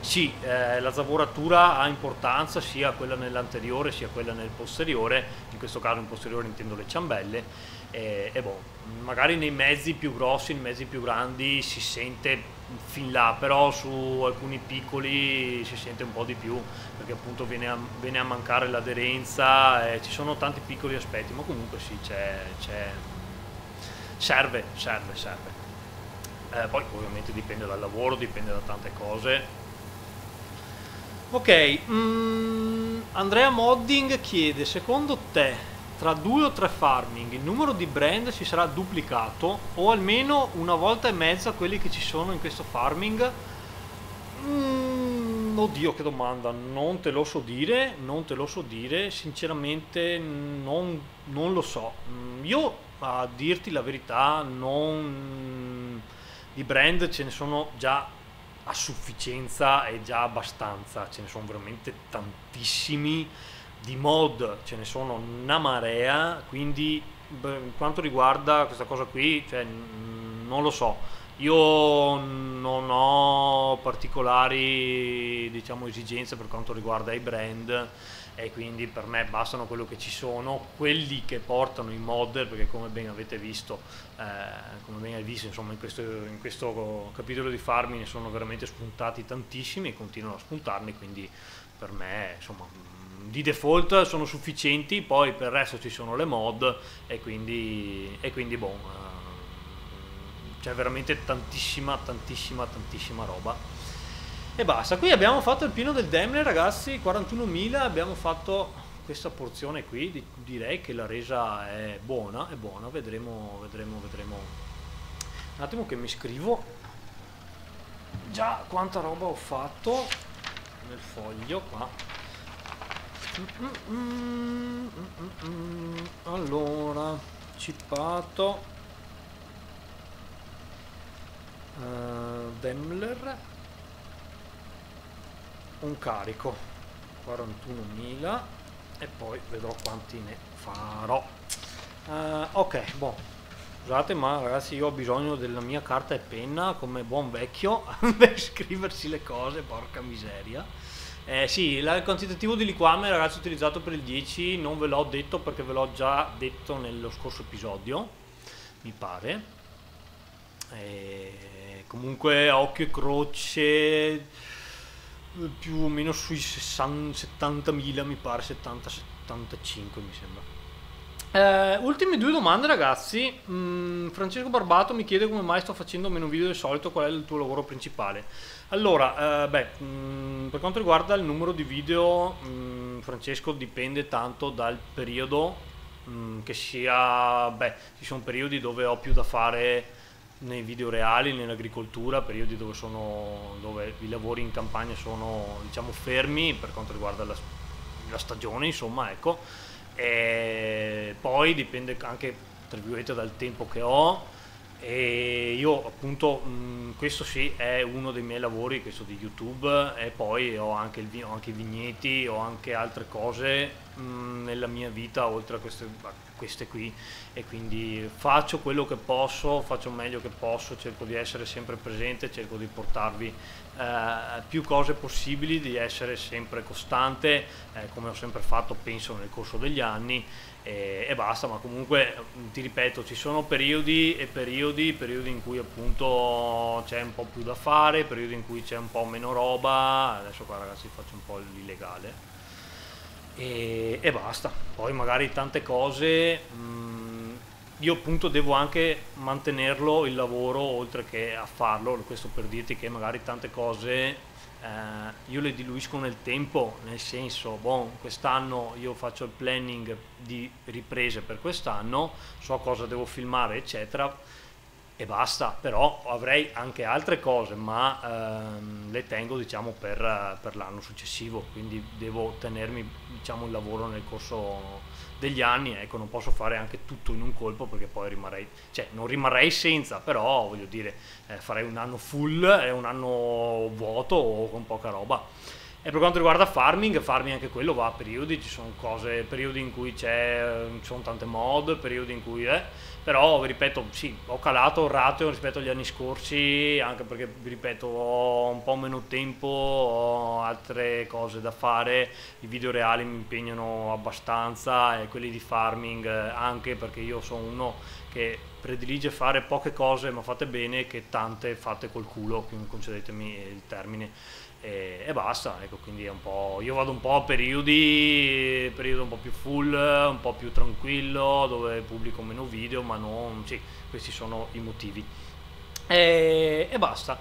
sì, eh, la zavoratura ha importanza sia quella nell'anteriore sia quella nel posteriore, in questo caso in posteriore intendo le ciambelle. E, e boh, magari nei mezzi più grossi, nei mezzi più grandi si sente fin là, però su alcuni piccoli si sente un po' di più perché appunto viene a, viene a mancare l'aderenza, e ci sono tanti piccoli aspetti, ma comunque sì, c'è, c'è serve, serve, serve. Eh, poi ovviamente dipende dal lavoro, dipende da tante cose. Ok, mm, Andrea Modding chiede, secondo te tra due o tre farming il numero di brand si sarà duplicato o almeno una volta e mezza quelli che ci sono in questo farming? Mm, oddio che domanda, non te lo so dire, non te lo so dire, sinceramente non, non lo so. Mm, io a dirti la verità non di brand ce ne sono già a sufficienza e già abbastanza, ce ne sono veramente tantissimi di mod ce ne sono una marea, quindi per quanto riguarda questa cosa qui, cioè, non lo so. Io non ho particolari diciamo, esigenze per quanto riguarda i brand e quindi per me bastano quello che ci sono, quelli che portano i modder, perché come ben avete visto, eh, come ben visto insomma, in, questo, in questo capitolo di farming sono veramente spuntati tantissimi e continuano a spuntarne, quindi per me insomma di default sono sufficienti, poi per il resto ci sono le mod e quindi, e quindi boh, uh, c'è veramente tantissima, tantissima, tantissima roba. E basta, qui abbiamo fatto il pieno del Daimler ragazzi, 41.000, abbiamo fatto questa porzione qui, direi che la resa è buona, è buona, vedremo, vedremo, vedremo. Un attimo che mi scrivo già quanta roba ho fatto nel foglio qua allora, cippato uh, Daimler un carico 41.000 e poi vedrò quanti ne farò. Uh, ok boh. Scusate ma ragazzi io ho bisogno della mia carta e penna come buon vecchio per scriversi le cose porca miseria eh, sì, il quantitativo di liquame ragazzi utilizzato per il 10 non ve l'ho detto perché ve l'ho già detto nello scorso episodio, mi pare. Eh, comunque occhio e croce più o meno sui 70.000 mi pare, 70-75 mi sembra. Eh, ultime due domande ragazzi, mm, Francesco Barbato mi chiede come mai sto facendo meno video del solito, qual è il tuo lavoro principale. Allora, eh, beh, mh, mm, per quanto riguarda il numero di video, mh, mm, Francesco, dipende tanto dal periodo mh, mm, che sia, beh, ci sono periodi dove ho più da fare nei video reali, nell'agricoltura, periodi dove, sono, dove i lavori in campagna sono, diciamo, fermi per quanto riguarda la, la stagione, insomma, ecco. E poi dipende anche, tra virgolette, dal tempo che ho e io appunto mh, questo sì è uno dei miei lavori questo di youtube e poi ho anche, il, ho anche i vigneti ho anche altre cose mh, nella mia vita oltre a queste, a queste qui. E quindi faccio quello che posso faccio meglio che posso cerco di essere sempre presente cerco di portarvi eh, più cose possibili di essere sempre costante eh, come ho sempre fatto penso nel corso degli anni e, e, basta, ma comunque ti ripeto, ci sono periodi e periodi, periodi in cui appunto c'è un po' più da fare, periodi in cui c'è un po' meno roba, adesso qua ragazzi faccio un po' l'illegale. E, e basta, poi magari tante cose, mh, mm, io appunto devo anche mantenerlo il lavoro oltre che a farlo, questo per dirti che magari tante cose eh, io le diluisco nel tempo, nel senso, bon, quest'anno io faccio il planning di riprese per quest'anno, so cosa devo filmare, eccetera, e basta, però avrei anche altre cose, ma ehm, le tengo diciamo per, per, l'anno successivo, quindi devo tenermi diciamo il lavoro nel corso degli anni, ecco, non posso fare anche tutto in un colpo perché poi rimarrei, cioè non rimarrei senza, però voglio dire, eh, farei un anno full e un anno vuoto o con poca roba. E per quanto riguarda farming, farming anche quello va a periodi, ci sono cose, periodi in cui c'è, ci sono tante mod, periodi in cui è, però ripeto, sì, ho calato il ratio rispetto agli anni scorsi, anche perché ripeto, ho un po' meno tempo, ho altre cose da fare, i video reali mi impegnano abbastanza e quelli di farming anche perché io sono uno che predilige fare poche cose ma fatte bene che tante fatte col culo, concedetemi il termine, e, e basta, ecco, quindi è un po', io vado un po' a periodi, periodo un po' più full, un po' più tranquillo, dove pubblico meno video, ma non, sì, questi sono i motivi. E, e basta.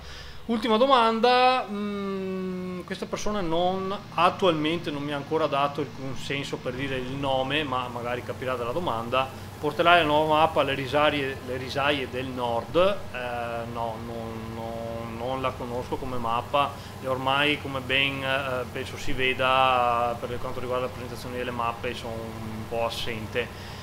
Ultima domanda, mm, questa persona non, attualmente non mi ha ancora dato il consenso per dire il nome, ma magari capirà dalla domanda. Porterai la nuova mappa alle risaie, le risaie del nord? Eh, no, non, non, la conosco come mappa e ormai come ben eh, penso si veda per quanto riguarda la presentazione delle mappe sono un po' assente.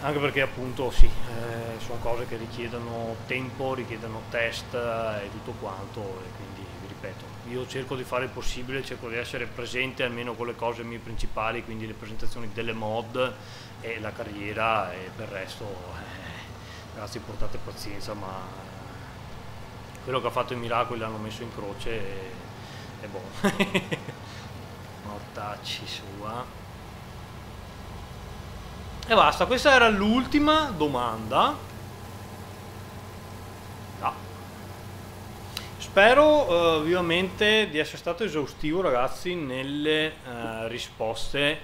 Anche perché appunto sì, eh, sono cose che richiedono tempo, richiedono test eh, e tutto quanto e quindi vi ripeto, io cerco di fare il possibile, cerco di essere presente almeno con le cose mie principali, quindi le presentazioni delle mod e la carriera e per il resto eh, ragazzi portate pazienza ma quello che ha fatto i miracoli l'hanno messo in croce e, e boh mortacci sua e basta, questa era l'ultima domanda. No. Spero uh, vivamente di essere stato esaustivo ragazzi nelle uh, risposte.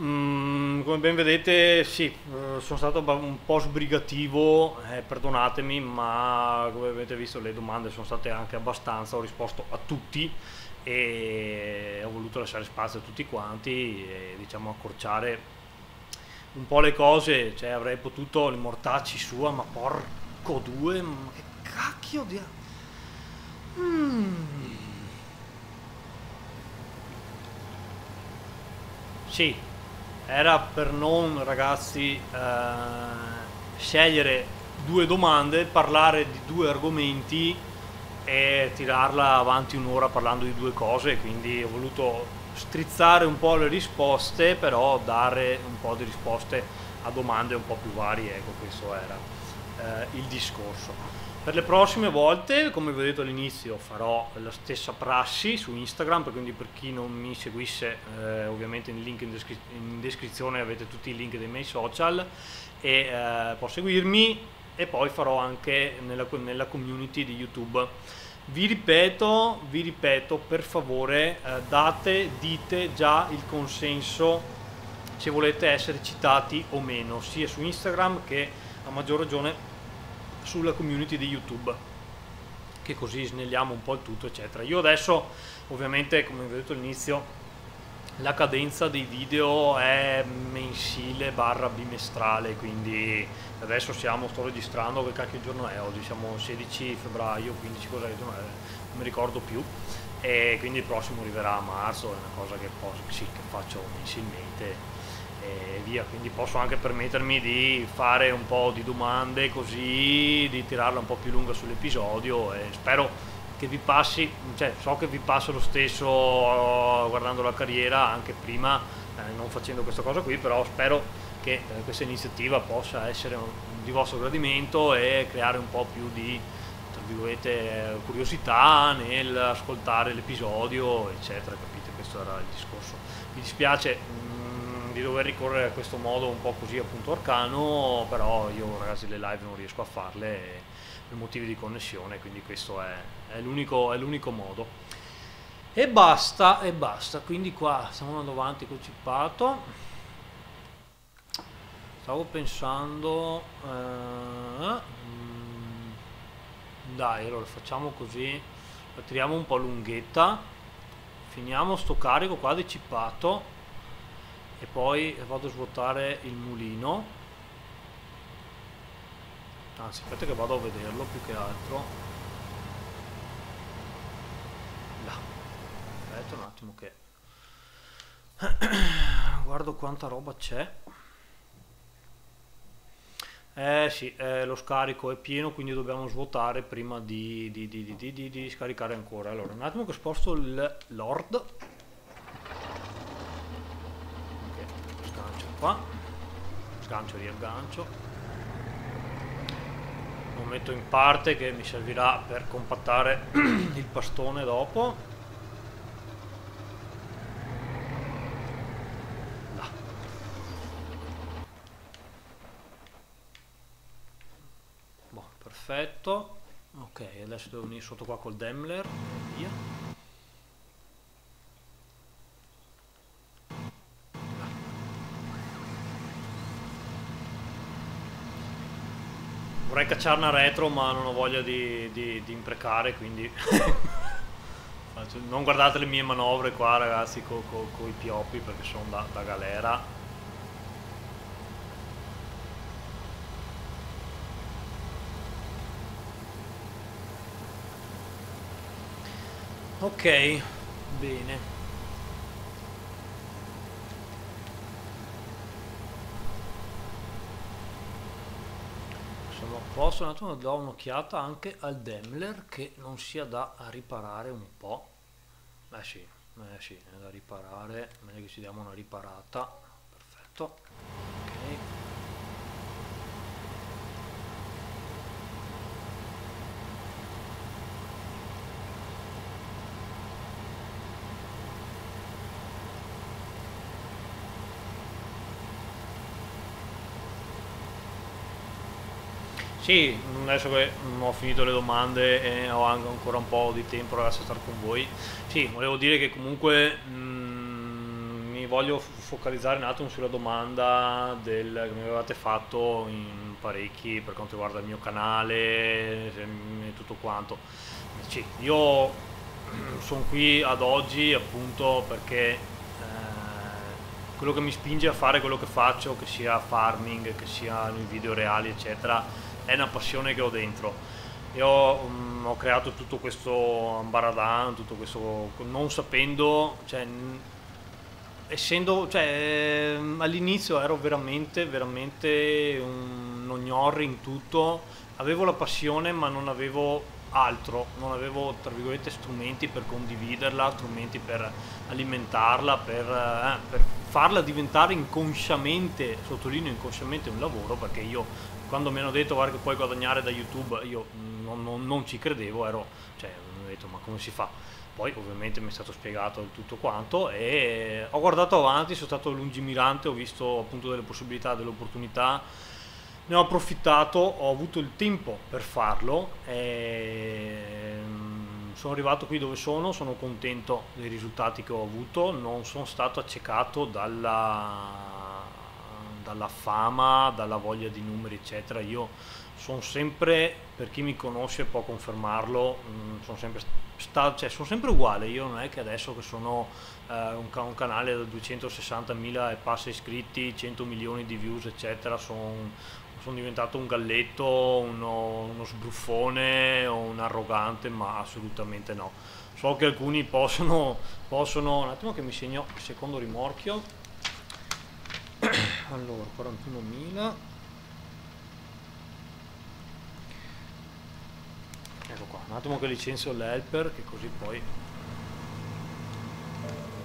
Mm, come ben vedete sì, uh, sono stato un po' sbrigativo, eh, perdonatemi, ma come avete visto le domande sono state anche abbastanza, ho risposto a tutti e ho voluto lasciare spazio a tutti quanti e diciamo accorciare un po' le cose, cioè avrei potuto mortacci sua, ma porco due, ma che cacchio di... Mm. Sì, era per non ragazzi eh, scegliere due domande, parlare di due argomenti e tirarla avanti un'ora parlando di due cose, quindi ho voluto strizzare un po' le risposte, però dare un po' di risposte a domande un po' più varie, ecco questo era eh, il discorso. Per le prossime volte, come vi ho detto all'inizio, farò la stessa prassi su Instagram, quindi per chi non mi seguisse, eh, ovviamente nel link in, descri- in, descrizione avete tutti i link dei miei social e eh, può seguirmi e poi farò anche nella, nella community di YouTube. Vi ripeto, vi ripeto, per favore eh, date, dite già il consenso se volete essere citati o meno, sia su Instagram che a maggior ragione sulla community di YouTube, che così snelliamo un po' il tutto, eccetera. Io adesso, ovviamente, come vi ho detto all'inizio, la cadenza dei video è mensile barra bimestrale quindi adesso siamo sto registrando che cacchio giorno è? Oggi siamo 16 febbraio 15 cosa è? Non mi ricordo più. E quindi il prossimo arriverà a marzo è una cosa che, posso, sì, che faccio mensilmente e via quindi posso anche permettermi di fare un po' di domande così di tirarla un po' più lunga sull'episodio e spero che vi passi, cioè so che vi passa lo stesso uh, guardando la carriera anche prima, eh, non facendo questa cosa qui, però spero che eh, questa iniziativa possa essere di vostro gradimento e creare un po' più di curiosità nell'ascoltare l'episodio, eccetera, capite? Questo era il discorso. Mi dispiace di dover ricorrere a questo modo un po' così appunto arcano, però io ragazzi le live non riesco a farle per motivi di connessione, quindi questo è, è, l'unico, modo. E basta, e basta, quindi qua stiamo andando avanti col cippato. Stavo pensando... Eh, mm, dai, allora facciamo così, la tiriamo un po' lunghetta, finiamo sto carico qua di cippato e poi vado a svuotare il mulino anzi aspetta che vado a vederlo più che altro là aspetta un attimo che guardo quanta roba c'è eh sì, eh, lo scarico è pieno, quindi dobbiamo svuotare prima di, di, di, di, scaricare ancora. Allora, un attimo che sposto il Lord. Qua. Sgancio, riaggancio lo metto in parte che mi servirà per compattare il pastone dopo. Perfetto. Ok adesso devo venire sotto qua col Daimler. Via cacciarne a retro ma non ho voglia di, di, di imprecare quindi non guardate le mie manovre qua ragazzi con co, co i pioppi perché sono da, da galera Ok, bene. Posto, un attimo do un'occhiata anche al Daimler che non sia da riparare un po'. Beh sì, eh sì, è da riparare, meglio che ci diamo una riparata. Perfetto. Ok. Sì, adesso che ho finito le domande e ho anche ancora un po' di tempo ragazzi a stare con voi, sì, volevo dire che comunque mh, mm, mi voglio focalizzare un attimo sulla domanda del, che mi avevate fatto in parecchi per quanto riguarda il mio canale e tutto quanto. Sì, io mm, sono qui ad oggi appunto perché eh, quello che mi spinge a fare quello che faccio, che sia farming, che siano i video reali, eccetera, è una passione che ho dentro. Io um, ho creato tutto questo ambaradan, tutto questo non sapendo, cioè, essendo, cioè, all'inizio ero veramente, veramente un ognorri in tutto, avevo la passione ma non avevo altro, non avevo tra virgolette strumenti per condividerla, strumenti per alimentarla, per, eh, per farla diventare inconsciamente, sottolineo inconsciamente un lavoro perché io quando mi hanno detto guarda che puoi guadagnare da YouTube, io non, non, non ci credevo, ero, cioè, mi ho detto ma come si fa? Poi ovviamente mi è stato spiegato tutto quanto e ho guardato avanti, sono stato lungimirante, ho visto appunto delle possibilità, delle opportunità, ne ho approfittato, ho avuto il tempo per farlo e mm, sono arrivato qui dove sono, sono contento dei risultati che ho avuto, non sono stato accecato dalla dalla fama, dalla voglia di numeri, eccetera. Io sono sempre, per chi mi conosce può confermarlo, mm, sono sempre, sta, cioè, sono sempre uguale. Io non è che adesso che sono eh, un, un, canale da 260.000 e passa iscritti, 100 milioni di views, eccetera, sono sono diventato un galletto, uno, uno sbruffone o un arrogante, ma assolutamente no. So che alcuni possono, possono un attimo che mi segno secondo rimorchio allora 41.000 ecco qua un attimo che licenzio l'helper che così poi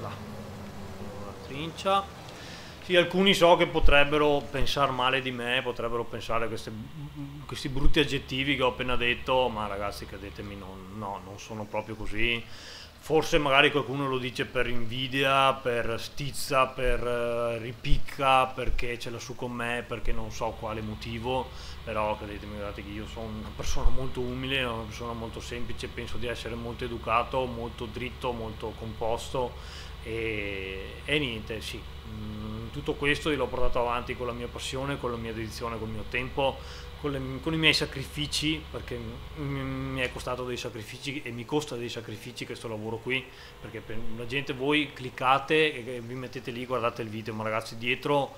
la trincia. Sì, alcuni so che potrebbero pensare male di me, potrebbero pensare a queste, questi brutti aggettivi che ho appena detto, ma ragazzi credetemi, non, no, non sono proprio così Forse magari qualcuno lo dice per invidia, per stizza, per uh, ripicca, perché ce l'ha su con me, perché non so quale motivo, però credetemi guardate che io sono una persona molto umile, una persona molto semplice, penso di essere molto educato, molto dritto, molto composto e, e niente, sì, tutto questo l'ho portato avanti con la mia passione, con la mia dedizione, con il mio tempo, con, le, con, i miei sacrifici, perché mi è costato dei sacrifici e mi costa dei sacrifici questo lavoro qui, perché per la gente voi cliccate e vi mettete lì, guardate il video, ma ragazzi dietro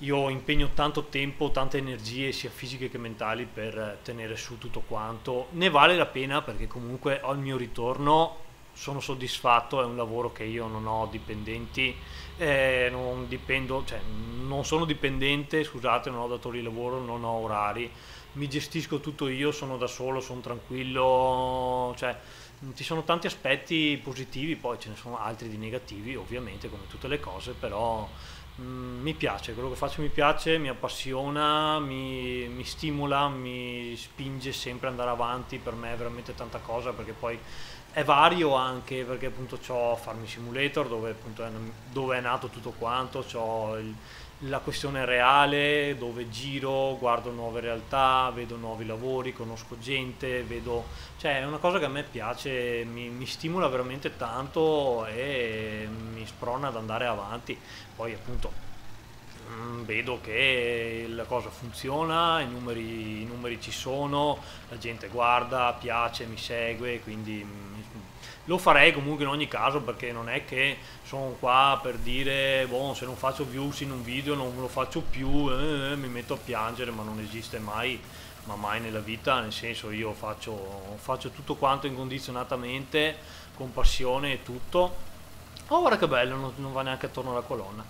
io impegno tanto tempo, tante energie sia fisiche che mentali per tenere su tutto quanto, ne vale la pena perché comunque ho il mio ritorno, sono soddisfatto, è un lavoro che io non ho dipendenti eh, non dipendo, cioè non sono dipendente, scusate, non ho datori di lavoro, non ho orari, mi gestisco tutto io, sono da solo, sono tranquillo, cioè ci sono tanti aspetti positivi, poi ce ne sono altri di negativi, ovviamente come tutte le cose, però mh, mm, mi piace, quello che faccio mi piace, mi appassiona, mi, mi stimola, mi spinge sempre ad andare avanti, per me è veramente tanta cosa perché poi è vario anche perché appunto ho Farming Simulator dove appunto è, dove è nato tutto quanto, ho la questione reale dove giro, guardo nuove realtà, vedo nuovi lavori, conosco gente, vedo... cioè è una cosa che a me piace, mi, mi stimola veramente tanto e mi sprona ad andare avanti. Poi appunto vedo che la cosa funziona, i numeri, i numeri ci sono, la gente guarda, piace, mi segue, quindi mm, lo farei comunque in ogni caso perché non è che sono qua per dire boh, se non faccio views in un video non lo faccio più eh, eh, mi metto a piangere ma non esiste mai ma mai nella vita nel senso io faccio, faccio tutto quanto incondizionatamente con passione e tutto. Oh guarda che bello non, non va neanche attorno alla colonna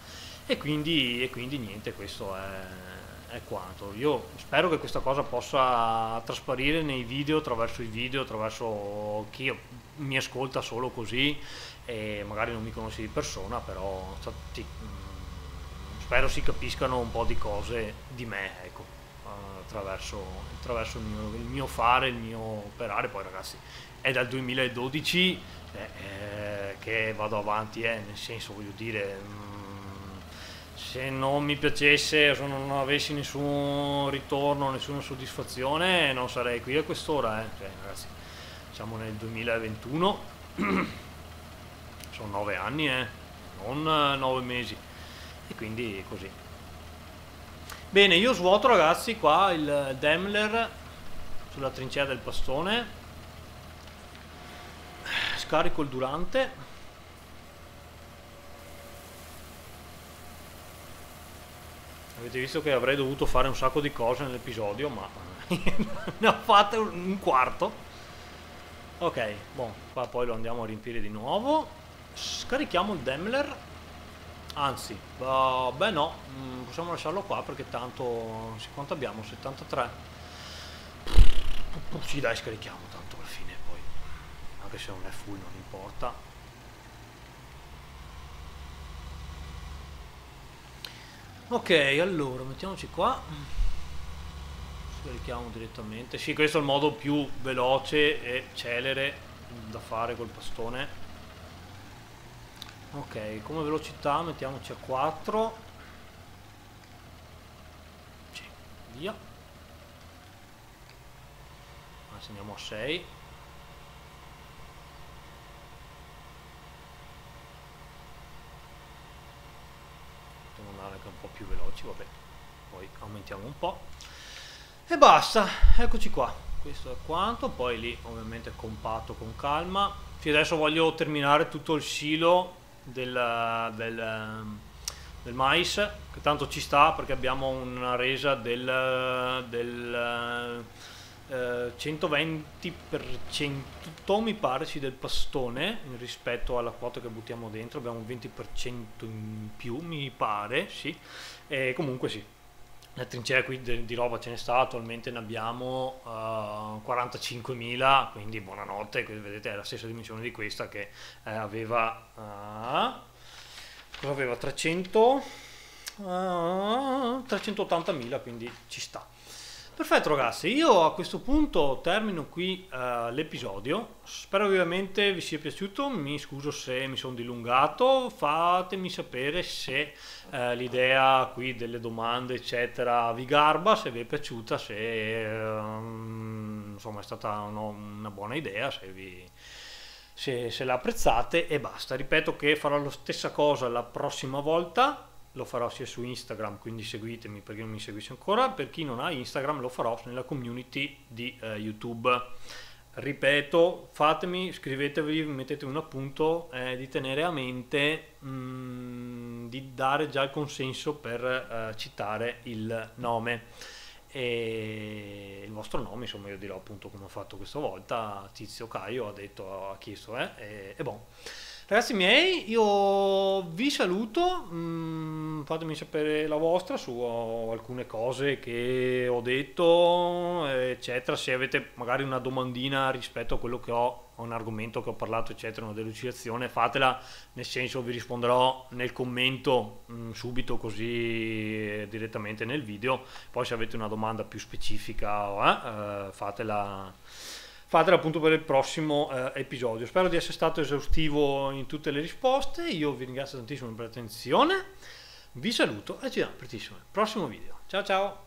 e quindi, e quindi niente questo è, è quanto io spero che questa cosa possa trasparire nei video attraverso i video attraverso chi mi ascolta solo così e magari non mi conosci di persona, però ti, mm, spero si capiscano un po' di cose di me, ecco, attraverso, attraverso il, mio, il, mio, fare, il mio operare. Poi ragazzi, è dal 2012 eh, eh, che vado avanti, eh, nel senso voglio dire... Se non mi piacesse se non avessi nessun ritorno, nessuna soddisfazione, non sarei qui a quest'ora. Eh. Cioè, ragazzi, siamo nel 2021 sono nove anni eh. Non nove mesi. E quindi così. Bene io svuoto ragazzi qua il Daimler sulla trincea del pastone scarico il durante avete visto che avrei dovuto fare un sacco di cose nell'episodio ma ne ho fatte un quarto Ok, boh, qua poi lo andiamo a riempire di nuovo. Scarichiamo il Daimler. Anzi, uh, beh no, mm, possiamo lasciarlo qua perché tanto... Quanto abbiamo? 73? Sì dai, scarichiamo tanto alla fine poi. Anche se non è full non importa. Ok, allora mettiamoci qua. Scarichiamo direttamente. Sì questo è il modo più veloce e celere da fare col pastone ok come velocità mettiamoci a 4 sì, via. Adesso andiamo a 6 devo andare anche po' più veloci vabbè poi aumentiamo un po' e basta eccoci qua. Questo è quanto poi lì ovviamente compatto con calma. Sì, adesso voglio terminare tutto il silo del, del, del, mais che tanto ci sta perché abbiamo una resa del, del eh, 120% mi pare del pastone rispetto alla quota che buttiamo dentro. Abbiamo un 20% in più mi pare sì. E comunque sì la trincea qui di, di roba ce ne sta, attualmente ne abbiamo uh, eh, 45.000, quindi buonanotte, vedete è la stessa dimensione di questa che eh, aveva, uh, aveva? 300, uh, 380.000, quindi ci sta. Perfetto ragazzi, io a questo punto termino qui uh, l'episodio, spero ovviamente vi sia piaciuto, mi scuso se mi sono dilungato, fatemi sapere se uh, l'idea qui delle domande eccetera vi garba, se vi è piaciuta, se uh, insomma è stata uno, una buona idea, se vi, se, se la apprezzate e basta. Ripeto che farò la stessa cosa la prossima volta lo farò sia su Instagram, quindi seguitemi per chi non mi seguisce ancora, per chi non ha Instagram lo farò nella community di eh, YouTube. Ripeto, fatemi, scrivetevi, mettete un appunto eh, di tenere a mente mh, mm, di dare già il consenso per eh, citare il nome. E il vostro nome, insomma, io dirò appunto come ho fatto questa volta. Tizio Caio ha detto, ha chiesto, eh, e, e bon. Ragazzi miei, io vi saluto, mm, fatemi sapere la vostra su alcune cose che ho detto, eccetera, se avete magari una domandina rispetto a quello che ho, a un argomento che ho parlato, eccetera, una delucidazione, fatela, nel senso vi risponderò nel commento mm, subito così eh, direttamente nel video, poi se avete una domanda più specifica, eh, fatela fatela appunto per il prossimo eh, episodio. Spero di essere stato esaustivo in tutte le risposte, io vi ringrazio tantissimo per l'attenzione, Vi saluto e ci vediamo prestissimo prossimo video. Ciao ciao!